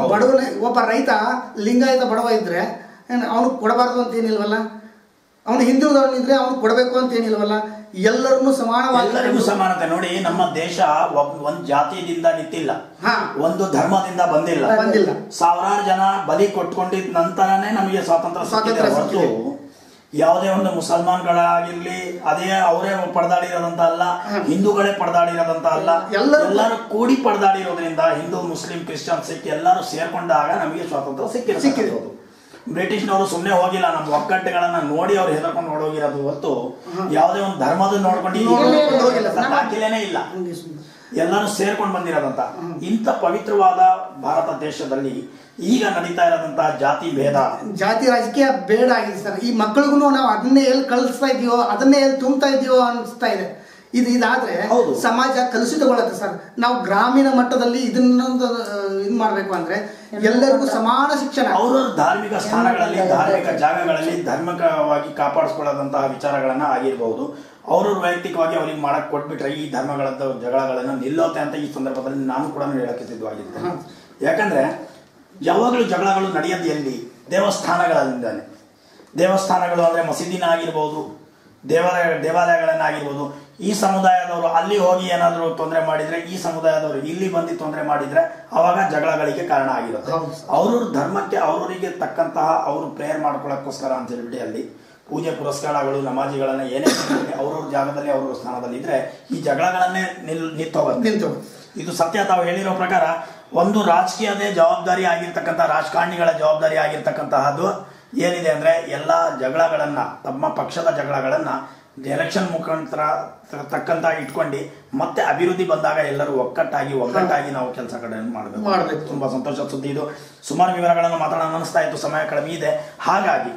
ಬಡವನೇ ಒಬ್ಬ ರೈತ ಲಿಂಗಾಯತ ಬಡವ ಇದ್ರೆ ಅವನು ಕೊಡಬಾರ್ದು ಅಂತ ಏನಿಲ್ವಲ್ಲ? ಅವನು ಹಿಂದುಳಿದವನಿದ್ರೆ ಅವನು ಕೊಡಬೇಕು ಅಂತ ಏನಿಲ್ವಲ್ಲ ಎಲ್ಲರನ್ನೂ ಸಮಾನವಾಗಿ ಎಲ್ಲರಿಗೂ ಸಮಾನತೆ. ನೋಡಿ ನಮ್ಮ ದೇಶ ಒಂದ್ ಜಾತಿಯಿಂದ ನಿಂತಿಲ್ಲ. ಒಂದು ಧರ್ಮದಿಂದ ಬಂದಿಲ್ಲ. ಬಂದಿಲ್ಲ. ಸಾವಿರಾರು ಜನ ಬಲಿ ಕೊಟ್ಕೊಂಡಿದ್ ನಂತರನೇ ನಮಗೆ ಸ್ವಾತಂತ್ರ್ಯ ಸ್ವಾತಂತ್ರ್ಯ ಹೊರತು. ಯಾವುದೇ ಒಂದು ಮುಸಲ್ಮಾನ್ಗಳಾಗಿರ್ಲಿ ಅದೇ ಅವರೇ ಪಡೆದಾಡಿರೋದಂತ ಅಲ್ಲ ಹಿಂದೂಗಳೇ ಪಡೆದಾಡಿರೋದಂತ ಅಲ್ಲ ಎಲ್ಲರೂ- ಎಲ್ಲರೂ ಕೂಡಿ ಪಡೆದಾಡಿರೋದ್ರಿಂದ ಹಿಂದೂ ಮುಸ್ಲಿಂ ಕ್ರಿಶ್ಚಿಯನ್ ಸಿಖ್ ಎಲ್ಲರೂ ಸೇರ್ಕೊಂಡಾಗ ನಮಗೆ ಸ್ವಾತಂತ್ರ್ಯ ಸಿಕ್ಕಿದೆ. ಬ್ರಿಟಿಷ್ನವರು ಸುಮ್ಮನೆ ಹೋಗಿಲ್ಲ. ನಮ್ಮ ಒಗ್ಗಟ್ಟುಗಳನ್ನ ನೋಡಿ ಅವ್ರು ಹೆದರ್ಕೊಂಡು ನೋಡೋಗಿರೋದು ಹೊತ್ತು ಯಾವುದೇ ಒಂದು ಧರ್ಮದ ನೋಡ್ಕೊಂಡು ದಾಖಲೆನೇ ಇಲ್ಲ ಎಲ್ಲರೂ ಸೇರ್ಕೊಂಡು ಬಂದಿರೋದಂತ. ಇಂಥ ಪವಿತ್ರವಾದ ಭಾರತ ದೇಶದಲ್ಲಿ ಈಗ ನಡೀತಾ ಇರೋದಂತಹ ಜಾತಿ ಭೇದ. ಜಾತಿ ರಾಜಕೀಯ ಬೇಡ ಆಗಿದೆ ಸರ್. ಈ ಮಕ್ಕಳಿಗೂ ನಾವು ಅದನ್ನೇ ಎಲ್ಲಿ ಕಳಿಸ್ತಾ ಇದೀವೋ ಅದನ್ನೇ ಎಲ್ಲಿ ತುಂಬ್ತಾ ಇದೀವೋ ಅನಿಸ್ತಾ ಇದೆ. ಇದು ಇದಾದ್ರೆ ಹೌದು. ಸಮಾಜ ಕಲುಷಿತಗೊಳ್ಳುತ್ತೆ ಸರ್. ನಾವು ಗ್ರಾಮೀಣ ಮಟ್ಟದಲ್ಲಿ ಇದನ್ನ ಇದು ಮಾಡಬೇಕು ಅಂದ್ರೆ ಎಲ್ಲರಿಗೂ ಸಮಾನ ಶಿಕ್ಷಣ. ಅವರ ಧಾರ್ಮಿಕ ಸ್ಥಾನಗಳಲ್ಲಿ ಧಾರ್ಮಿಕ ಜಾಗಗಳಲ್ಲಿ ಧಾರ್ಮಿಕವಾಗಿ ಕಾಪಾಡಿಸ್ಕೊಳ್ಳದಂತಹ ವಿಚಾರಗಳನ್ನ ಆಗಿರ್ಬಹುದು ಅವ್ರವ್ರ ವೈಯಕ್ತಿಕವಾಗಿ ಅವ್ರಿಗೆ ಮಾಡಕ್ ಕೊಟ್ಬಿಟ್ರೆ ಈ ಧರ್ಮಗಳಂತ ಜಗಳಗಳನ್ನ ನಿಲ್ಲೋತೆ ಅಂತ ಈ ಸಂದರ್ಭದಲ್ಲಿ ನಾನು ಕೂಡ ಹೇಳಕ್ಕೆ ಸಿದ್ಧವಾಗಿದ್ದೇನೆ. ಯಾಕಂದ್ರೆ ಯಾವಾಗಲೂ ಜಗಳಗಳು ನಡೆಯೋದು ಎಲ್ಲಿ ದೇವಸ್ಥಾನಗಳಿಂದಾನೆ ದೇವಸ್ಥಾನಗಳು ಅಂದ್ರೆ ಮಸೀದಿನ ಆಗಿರ್ಬೋದು ದೇವಾಲಯ ದೇವಾಲಯಗಳನ್ನಾಗಿರ್ಬೋದು ಈ ಸಮುದಾಯದವರು ಅಲ್ಲಿ ಹೋಗಿ ಏನಾದರೂ ತೊಂದರೆ ಮಾಡಿದ್ರೆ ಈ ಸಮುದಾಯದವರು ಇಲ್ಲಿ ಬಂದು ತೊಂದರೆ ಮಾಡಿದ್ರೆ ಅವಾಗ ಜಗಳಗಳಿಗೆ ಕಾರಣ ಆಗಿರುತ್ತೆ. ಅವ್ರವ್ರ ಧರ್ಮಕ್ಕೆ ಅವ್ರವರಿಗೆ ತಕ್ಕಂತಹ ಅವರು ಪ್ರೇಯರ್ ಮಾಡ್ಕೊಳ್ಳೋಕ್ಕೋಸ್ಕರ ಅಂತ ಹೇಳ್ಬಿಟ್ಟು ಅಲ್ಲಿ ಪೂಜೆ ಪುರಸ್ಕಾರಗಳು ನಮಾಜಿಗಳನ್ನ ಏನೇ ಅವ್ರವ್ರ ಜಾಗದಲ್ಲಿ ಅವ್ರವ್ರ ಸ್ಥಾನದಲ್ಲಿ ಇದ್ರೆ ಈ ಜಗಳಗಳನ್ನೇ ನಿಲ್ ನಿಂತೋಗುತ್ತೆ. ನಿಂತು ಇದು ಸತ್ಯ. ತಾವು ಹೇಳಿರೋ ಪ್ರಕಾರ ಒಂದು ರಾಜಕೀಯದೇ ಜವಾಬ್ದಾರಿ ಆಗಿರ್ತಕ್ಕಂಥ ರಾಜಕಾರಣಿಗಳ ಜವಾಬ್ದಾರಿ ಆಗಿರ್ತಕ್ಕಂತಹದ್ದು ಏನಿದೆ ಅಂದ್ರೆ ಎಲ್ಲ ಜಗಳಗಳನ್ನ ತಮ್ಮ ಪಕ್ಷದ ಜಗಳಗಳನ್ನ ಎಲೆಕ್ಷನ್ ಮುಖಾಂತರ ತಕ್ಕಂತ ಇಟ್ಕೊಂಡು ಮತ್ತೆ ಅಭಿವೃದ್ಧಿ ಬಂದಾಗ ಎಲ್ಲರೂ ಒಕ್ಕಟ್ಟಾಗಿ ಒಗ್ಗಟ್ಟಾಗಿ ನಾವು ಕೆಲಸ ಕಡೆ ಮಾಡಬೇಕು. ಮಾಡಬೇಕು. ತುಂಬಾ ಸಂತೋಷ ಸುದ್ದಿ ಇದು. ಸುಮಾರು ವಿವರಗಳನ್ನು ಮಾತಾಡೋಣ ಅನಿಸ್ತಾ ಇತ್ತು. ಸಮಯ ಕಡಿಮೆ ಇದೆ. ಹಾಗಾಗಿ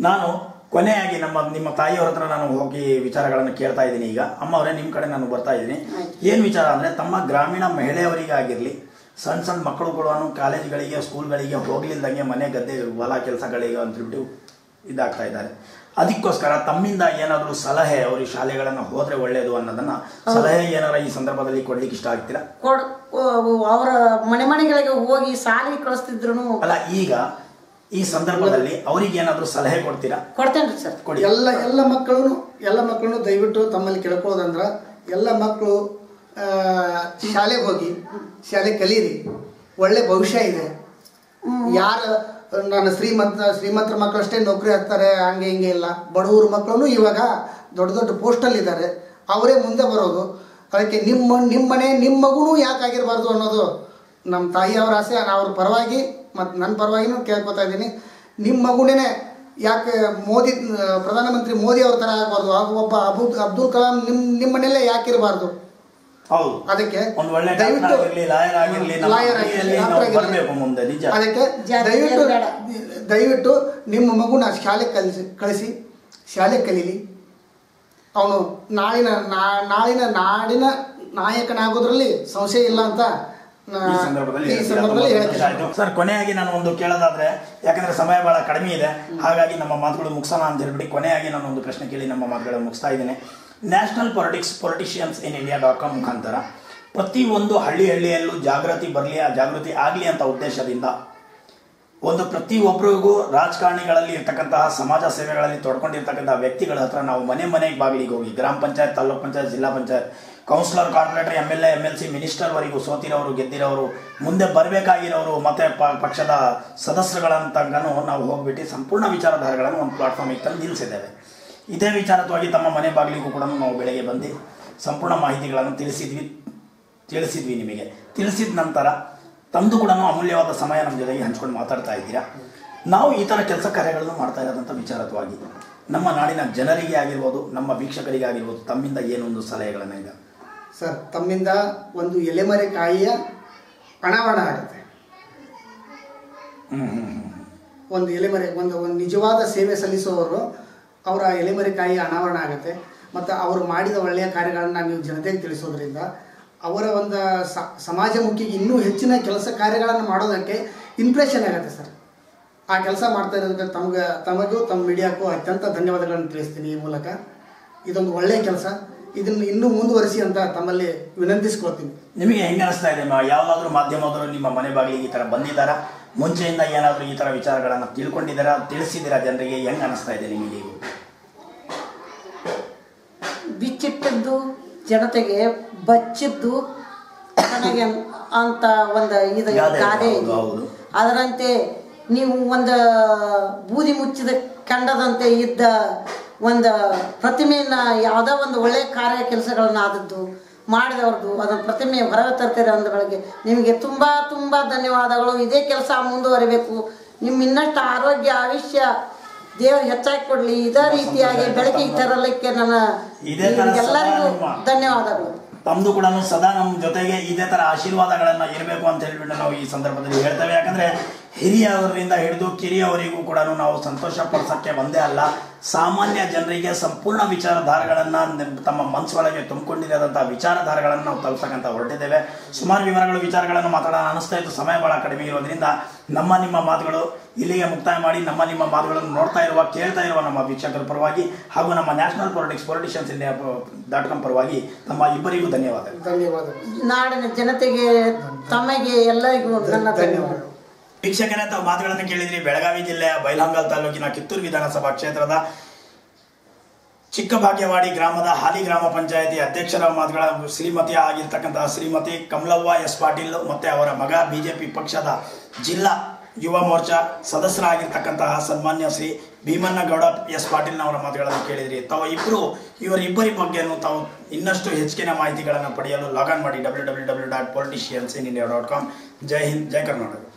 ನಾನು ಕೊನೆಯಾಗಿ ನಮ್ಮ ನಿಮ್ಮ ತಾಯಿಯವ್ರ ಹತ್ರ ನಾನು ಹೋಗಿ ವಿಚಾರಗಳನ್ನು ಕೇಳ್ತಾ ಇದ್ದೀನಿ ಈಗ. ಅಮ್ಮ ಅವರೇ ನಿಮ್ಮ ಕಡೆ ನಾನು ಬರ್ತಾ ಇದ್ದೀನಿ. ಏನು ವಿಚಾರ ಅಂದರೆ ತಮ್ಮ ಗ್ರಾಮೀಣ ಮಹಿಳೆಯರಿಗಾಗಿರಲಿ ಸಣ್ಣ ಸಣ್ಣ ಮಕ್ಕಳುಗಳು ಕಾಲೇಜ್ಗಳಿಗೆ ಸ್ಕೂಲ್ಗಳಿಗೆ ಹೋಗ್ಲಿಲ್ದಂಗೆ ಮನೆ ಗದ್ದೆ ಹೊಲ ಕೆಲಸಗಳಿಗೆ ಅಂತ ಇದಾಗ್ತಾ ಇದ್ದಾರೆ. ಅದಕ್ಕೋಸ್ಕರ ತಮ್ಮಿಂದ ಏನಾದರೂ ಸಲಹೆ ಅವ್ರಿಗೆ ಶಾಲೆಗಳನ್ನು ಹೋದ್ರೆ ಒಳ್ಳೆಯದು ಅನ್ನೋದನ್ನ ಸಲಹೆ ಏನಾರ ಈ ಸಂದರ್ಭದಲ್ಲಿ ಕೊಡ್ಲಿಕ್ಕೆ ಇಷ್ಟ ಆಗ್ತೀರಾ? ಕೊಡ್ ಅವರ ಮನೆ ಮನೆಗಳಿಗೆ ಹೋಗಿ ಸಾಲಿ ಕಳಿಸ್ತಿದ್ರು ಅಲ್ಲ ಈಗ ಈ ಸಂದರ್ಭದಲ್ಲಿ ಅವರಿಗೆ ಏನಾದರೂ ಸಲಹೆ ಕೊಡ್ತೀರಾ? ಕೊಡ್ತೇನ್ರಿ ಸರ್. ಕೊಡಿ. ಎಲ್ಲ ಎಲ್ಲ ಮಕ್ಕಳು ಎಲ್ಲ ಮಕ್ಕಳು ದಯವಿಟ್ಟು ತಮ್ಮಲ್ಲಿ ಕೇಳ್ಕೊಳ್ಳೋದಂದ್ರ ಎಲ್ಲ ಮಕ್ಕಳು ಶಾಲೆಗೆ ಹೋಗಿ ಶಾಲೆ ಕಲೀರಿ. ಒಳ್ಳೆ ಭವಿಷ್ಯ ಇದೆ. ಯಾರ ನಾನು ಶ್ರೀಮಂತ, ಶ್ರೀಮಂತರ ಮಕ್ಕಳಷ್ಟೇ ನೌಕರಿ ಆಗ್ತಾರೆ, ಹಂಗೆ ಹಿಂಗೆ ಇಲ್ಲ. ಬಡವ್ರ ಮಕ್ಕಳು ಇವಾಗ ದೊಡ್ಡ ದೊಡ್ಡ ಪೋಸ್ಟಲ್ಲಿದ್ದಾರೆ ಅವರೇ ಮುಂದೆ ಬರೋದು. ಅದಕ್ಕೆ ನಿಮ್ಮ ನಿಮ್ಮ ಮನೆ, ನಿಮ್ಮ ಮಗುನೂ ಯಾಕೆ ಆಗಿರಬಾರ್ದು ಅನ್ನೋದು ನಮ್ಮ ತಾಯಿಯವರ ಆಸೆ ಅವ್ರ ಪರವಾಗಿ ಮತ್ತು ನನ್ನ ಪರವಾಗಿನೂ ಕೇಳ್ಕೊತಾ ಇದ್ದೀನಿ. ನಿಮ್ಮ ಮಗುನೇ ಯಾಕೆ ಮೋದಿ, ಪ್ರಧಾನಮಂತ್ರಿ ಮೋದಿ ಅವ್ರ ಥರ ಆಗಬಾರ್ದು? ಹಾಗೂ ಒಬ್ಬ ಅಬು, ಅಬ್ದುಲ್ ಕಲಾಂ ನಿಮ್ಮ ನಿಮ್ಮ ಯಾಕಿರಬಾರ್ದು ಹೌದು. ಅದಕ್ಕೆ ಒಂದು ಒಳ್ಳೆ ದಯವಿಟ್ಟು ಲಾಯರ್ ಆಗಿರಲಿ ಲಾಯರ್ ಆಗಿರಲಿ ಬರಬೇಕು ಮುಂದೆ ನಿಜ. ಅದಕ್ಕೆ ದಯವಿಟ್ಟು ದಯವಿಟ್ಟು ನಿಮ್ಮ ಮಗುನ ಶಾಲೆ ಕಲಿಸಿ ಕಳಿಸಿ ಶಾಲೆ ಕಲೀಲಿ. ಅವನು ನಾಳಿನ ನಾಳಿನ ನಾಡಿನ ನಾಯಕನಾಗೋದ್ರಲ್ಲಿ ಸಂಶಯ ಇಲ್ಲ ಅಂತ ಸರ್ ಕೊನೆಯಾಗಿ ನಾನು ಒಂದು ಕೇಳೋದಾದ್ರೆ ಯಾಕಂದ್ರೆ ಸಮಯ ಬಹಳ ಕಡಿಮೆ ಇದೆ. ಹಾಗಾಗಿ ನಮ್ಮ ಮಾತುಗಳು ಮುಗಿಸೋಣ ಅಂತ ಹೇಳ್ಬಿಟ್ಟು ಕೊನೆಯಾಗಿ ನಾನು ಒಂದು ಪ್ರಶ್ನೆ ಕೇಳಿ ನಮ್ಮ ಮಾತುಗಳನ್ನು ಮುಗಿಸ್ತಾ ಇದ್ದೇನೆ. National politics politicians in India dot com ಮುಖಾಂತರ ಪ್ರತಿ ಒಂದು ಹಳ್ಳಿ ಹಳ್ಳಿಯಲ್ಲೂ ಜಾಗೃತಿ ಬರಲಿ, ಆ ಜಾಗೃತಿ ಆಗಲಿ ಅಂತ ಉದ್ದೇಶದಿಂದ ಒಂದು ಪ್ರತಿಯೊಬ್ಬರಿಗೂ ರಾಜಕಾರಣಿಗಳಲ್ಲಿ ಇರ್ತಕ್ಕಂತಹ ಸಮಾಜ ಸೇವೆಗಳಲ್ಲಿ ತೊಡ್ಕೊಂಡಿರ್ತಕ್ಕಂಥ ವ್ಯಕ್ತಿಗಳ ಹತ್ರ ನಾವು ಮನೆ ಮನೆಗೆ ಬಾಗಿಲಿಗೆ ಹೋಗಿ, ಗ್ರಾಮ panchayat, taluk panchayat, zilla panchayat councillor corporator M L A M L C ಮಿನಿಸ್ಟರ್ವರೆಗೂ ಸೋತಿರೋರು, ಗೆದ್ದಿರೋರು, ಮುಂದೆ ಬರಬೇಕಾಗಿರೋರು, ಮತ್ತು ಪಕ್ಷದ ಸದಸ್ಯರುಗಳಂತಂಗನು ನಾವು ಹೋಗ್ಬಿಟ್ಟು ಸಂಪೂರ್ಣ ವಿಚಾರಧಾರೆಗಳನ್ನು ಒಂದು ಪ್ಲಾಟ್ಫಾರ್ಮಿಗೆ ತಂದು ನಿಲ್ಲಿಸಿದ್ದೇವೆ ಇದೇ ವಿಚಾರತ್ವಾಗಿ ತಮ್ಮ ಮನೆ ಬಾಗಿಲಿಗೂ ಕೂಡ ನಾವು ಬೆಳಗ್ಗೆ ಬಂದು ಸಂಪೂರ್ಣ ಮಾಹಿತಿಗಳನ್ನು ತಿಳಿಸಿದ್ವಿ. ತಿಳಿಸಿದ್ವಿ ನಿಮಗೆ. ತಿಳಿಸಿದ ನಂತರ ತಂದು ಕೂಡ ಅಮೂಲ್ಯವಾದ ಸಮಯ ನಮ್ಮ ಜೊತೆಗೆ ಹಂಚ್ಕೊಂಡು ಮಾತಾಡ್ತಾ ಇದ್ದೀರಾ? ನಾವು ಈ ಥರ ಕೆಲಸ ಕಾರ್ಯಗಳನ್ನು ಮಾಡ್ತಾ ಇರೋದಂಥ ವಿಚಾರತ್ವಾಗಿ. ನಮ್ಮ ನಾಡಿನ ಜನರಿಗೆ ಆಗಿರ್ಬೋದು ನಮ್ಮ ವೀಕ್ಷಕರಿಗೆ ಆಗಿರ್ಬೋದು ತಮ್ಮಿಂದ ಏನೊಂದು ಸಲಹೆಗಳನ್ನು ಈಗ ಸರ್ ತಮ್ಮಿಂದ ಒಂದು ಎಲೆಮರೆ ಕಾಯಿಯ ಅನಾವರಣ ಆಗುತ್ತೆ. ಒಂದು ಎಲೆಮರೆ ಒಂದು ಒಂದು ನಿಜವಾದ ಸೇವೆ ಸಲ್ಲಿಸುವವರು ಅವರ ಎಲೆಮರಿಕಾಯಿ ಅನಾವರಣ ಆಗುತ್ತೆ. ಮತ್ತು ಅವರು ಮಾಡಿದ ಒಳ್ಳೆಯ ಕಾರ್ಯಗಳನ್ನು ನೀವು ಜನತೆಗೆ ತಿಳಿಸೋದ್ರಿಂದ ಅವರ ಒಂದು ಸ- ಸಮಾಜಮುಖಿಗೆ ಇನ್ನೂ ಹೆಚ್ಚಿನ ಕೆಲಸ ಕಾರ್ಯಗಳನ್ನು ಮಾಡೋದಕ್ಕೆ ಇಂಪ್ರೆಷನ್ ಆಗುತ್ತೆ ಸರ್. ಆ ಕೆಲಸ ಮಾಡ್ತಾ ಇರೋದಕ್ಕೆ ತಮಗೆ, ತಮಗೂ ತಮ್ಮ ಮೀಡಿಯಾಕ್ಕೂ ಅತ್ಯಂತ ಧನ್ಯವಾದಗಳನ್ನು ತಿಳಿಸ್ತೀನಿ ಈ ಮೂಲಕ. ಇದೊಂದು ಒಳ್ಳೆಯ ಕೆಲಸ. ಇದನ್ನು ಇನ್ನೂ ಮುಂದುವರಿಸಿ ಅಂತ ತಮ್ಮಲ್ಲಿ ವಿನಂತಿಸ್ಕೊಳ್ತೀನಿ. ನಿಮಗೆ ಹೆಂಗೆ ಅನಿಸ್ತಾ ಇದೆ ಯಾವಾದರೂ ಮಾಧ್ಯಮದವರು ನಿಮ್ಮ ಮನೆ ಬಾಗಿಲಿಗೆ ಈ ಥರ ಬಂದಿದ್ದಾರಾ? ಮುಂಚೆಯಿಂದ ಏನಾದರೂ ಈ ಥರ ವಿಚಾರಗಳನ್ನು ತಿಳ್ಕೊಂಡಿದ್ದೀರಾ? ತಿಳಿಸಿದ್ದೀರಾ ಜನರಿಗೆ? ಹೆಂಗೆ ಅನಿಸ್ತಾ ಇದೆ ನಿಮಗೆ ಜನತೆಗೆ ಬಚ್ಚಿದ್ದು ನನಗೆ ಅಂತ ಒಂದು ಇದು ಗಾದೆ ಇದೆ. ಅದರಂತೆ ನೀವು ಒಂದು ಬೂದಿ ಮುಚ್ಚಿದ ಕಂಡದಂತೆ ಇದ್ದ ಒಂದು ಪ್ರತಿಮೆಯನ್ನು ಯಾವುದೋ ಒಂದು ಒಳ್ಳೆಯ ಕಾರ್ಯ ಕೆಲಸಗಳನ್ನ ಆದದ್ದು ಮಾಡಿದವ್ರದ್ದು ಅದನ್ನು ಪ್ರತಿಮೆ ಹೊರಗೆ ತರ್ತೀರ ಒಂದು ಬೆಳಗ್ಗೆ. ನಿಮಗೆ ತುಂಬ ತುಂಬ ಧನ್ಯವಾದಗಳು. ಇದೇ ಕೆಲಸ ಮುಂದುವರಿಬೇಕು. ನಿಮ್ಮ ಇನ್ನಷ್ಟು ಆರೋಗ್ಯ ಆಯುಷ್ಯ ದೇವರು ಹೆಚ್ಚಾಗಿ ಕೊಡಲಿ. ಇದೇ ರೀತಿಯಾಗಿ ಬೆಳಕಿಗೆ ತರಲಿಕ್ಕೆ ನನ್ನ ಎಲ್ಲರಿಗೂ ಧನ್ಯವಾದಗಳು. ತಮ್ದು ಕೂಡ ಸದಾ ನಮ್ಮ ಜೊತೆಗೆ ಇದೇ ಥರ ಆಶೀರ್ವಾದಗಳನ್ನ ಇರಬೇಕು ಅಂತ ಹೇಳ್ಬಿಟ್ಟು ನಾವು ಈ ಸಂದರ್ಭದಲ್ಲಿ ಹೇಳ್ತೇವೆ. ಯಾಕಂದ್ರೆ ಹಿರಿಯವರಿಂದ ಹಿಡಿದು ಕಿರಿಯವರಿಗೂ ಕೂಡ ನಾವು ಸಂತೋಷ ಪಡಿಸಕ್ಕೆ ಒಂದೇ ಅಲ್ಲ ಸಾಮಾನ್ಯ ಜನರಿಗೆ ಸಂಪೂರ್ಣ ವಿಚಾರಧಾರೆಗಳನ್ನ ತಮ್ಮ ಮನಸ್ಸೊಳಗೆ ತುಂಬಿಕೊಂಡಿರೋದಂತಹ ವಿಚಾರಧಾರೆಗಳನ್ನು ನಾವು ತಲುಪಕ್ಕಂತ ಹೊರಟಿದ್ದೇವೆ. ಸುಮಾರು ವಿವರಗಳು ವಿಚಾರಗಳನ್ನು ಮಾತಾಡೋಣ. ಅನಿಸ್ತಾ ಇತ್ತು ಸಮಯ ಬಹಳ ಕಡಿಮೆ ಇರೋದ್ರಿಂದ ನಮ್ಮ ನಿಮ್ಮ ಮಾತುಗಳು ಇಲ್ಲಿಗೆ ಮುಕ್ತಾಯ ಮಾಡಿ ನಮ್ಮ ನಿಮ್ಮ ಮಾತುಗಳನ್ನು ನೋಡ್ತಾ ಇರುವ ಕೇಳ್ತಾ ಇರುವ ನಮ್ಮ ವೀಕ್ಷಕರ ಪರವಾಗಿ ಹಾಗೂ ನಮ್ಮ national politics politicians India dot com ಪರವಾಗಿ ತಮ್ಮ ಇಬ್ಬರಿಗೂ ಧನ್ಯವಾದಗಳು. ಧನ್ಯವಾದಗಳು. ನಾಡಿನ ಜನತೆಗೆ ತಮಗೆ ಎಲ್ಲರಿಗೂ ನನ್ನ ಧನ್ಯವಾದಗಳು. ವೀಕ್ಷಕರೇ ತಾವು ಮಾತುಗಳನ್ನು ಕೇಳಿದ್ರಿ ಬೆಳಗಾವಿ ಜಿಲ್ಲೆಯ ಬೈಲಾಂಗಲ್ ತಾಲೂಕಿನ ಕಿತ್ತೂರು ವಿಧಾನಸಭಾ ಕ್ಷೇತ್ರದ ಚಿಕ್ಕಭಾಗ್ಯವಾಡಿ ಗ್ರಾಮದ ಹಾಲಿ ಗ್ರಾಮ ಪಂಚಾಯತಿ ಅಧ್ಯಕ್ಷರ ಮಾತುಗಳ ಶ್ರೀಮತಿ ಆಗಿರ್ತಕ್ಕಂತಹ ಶ್ರೀಮತಿ ಕಮಲವ್ವ ಎಸ್ ಪಾಟೀಲ್ ಮತ್ತೆ ಅವರ ಮಗ ಬಿಜೆಪಿ ಪಕ್ಷದ ಜಿಲ್ಲಾ ಯುವ ಮೋರ್ಚಾ ಸದಸ್ಯರಾಗಿರ್ತಕ್ಕಂತಹ ಸನ್ಮಾನ್ಯ ಶ್ರೀ ಭೀಮಣ್ಣಗೌಡ ಎಸ್ ಪಾಟೀಲ್ನವರ ಮಾತುಗಳನ್ನು ಕೇಳಿದ್ರಿ. ತಾವು ಇಬ್ಬರು ಇವರಿಬ್ಬರಿ ಬಗ್ಗೆಯೂ ತಾವು ಇನ್ನಷ್ಟು ಹೆಚ್ಚಿನ ಮಾಹಿತಿಗಳನ್ನು ಪಡೆಯಲು ಲಾಗಾನ್ ಮಾಡಿ W W W dot politicians in India dot com Jai Hind, Jai Karnataka.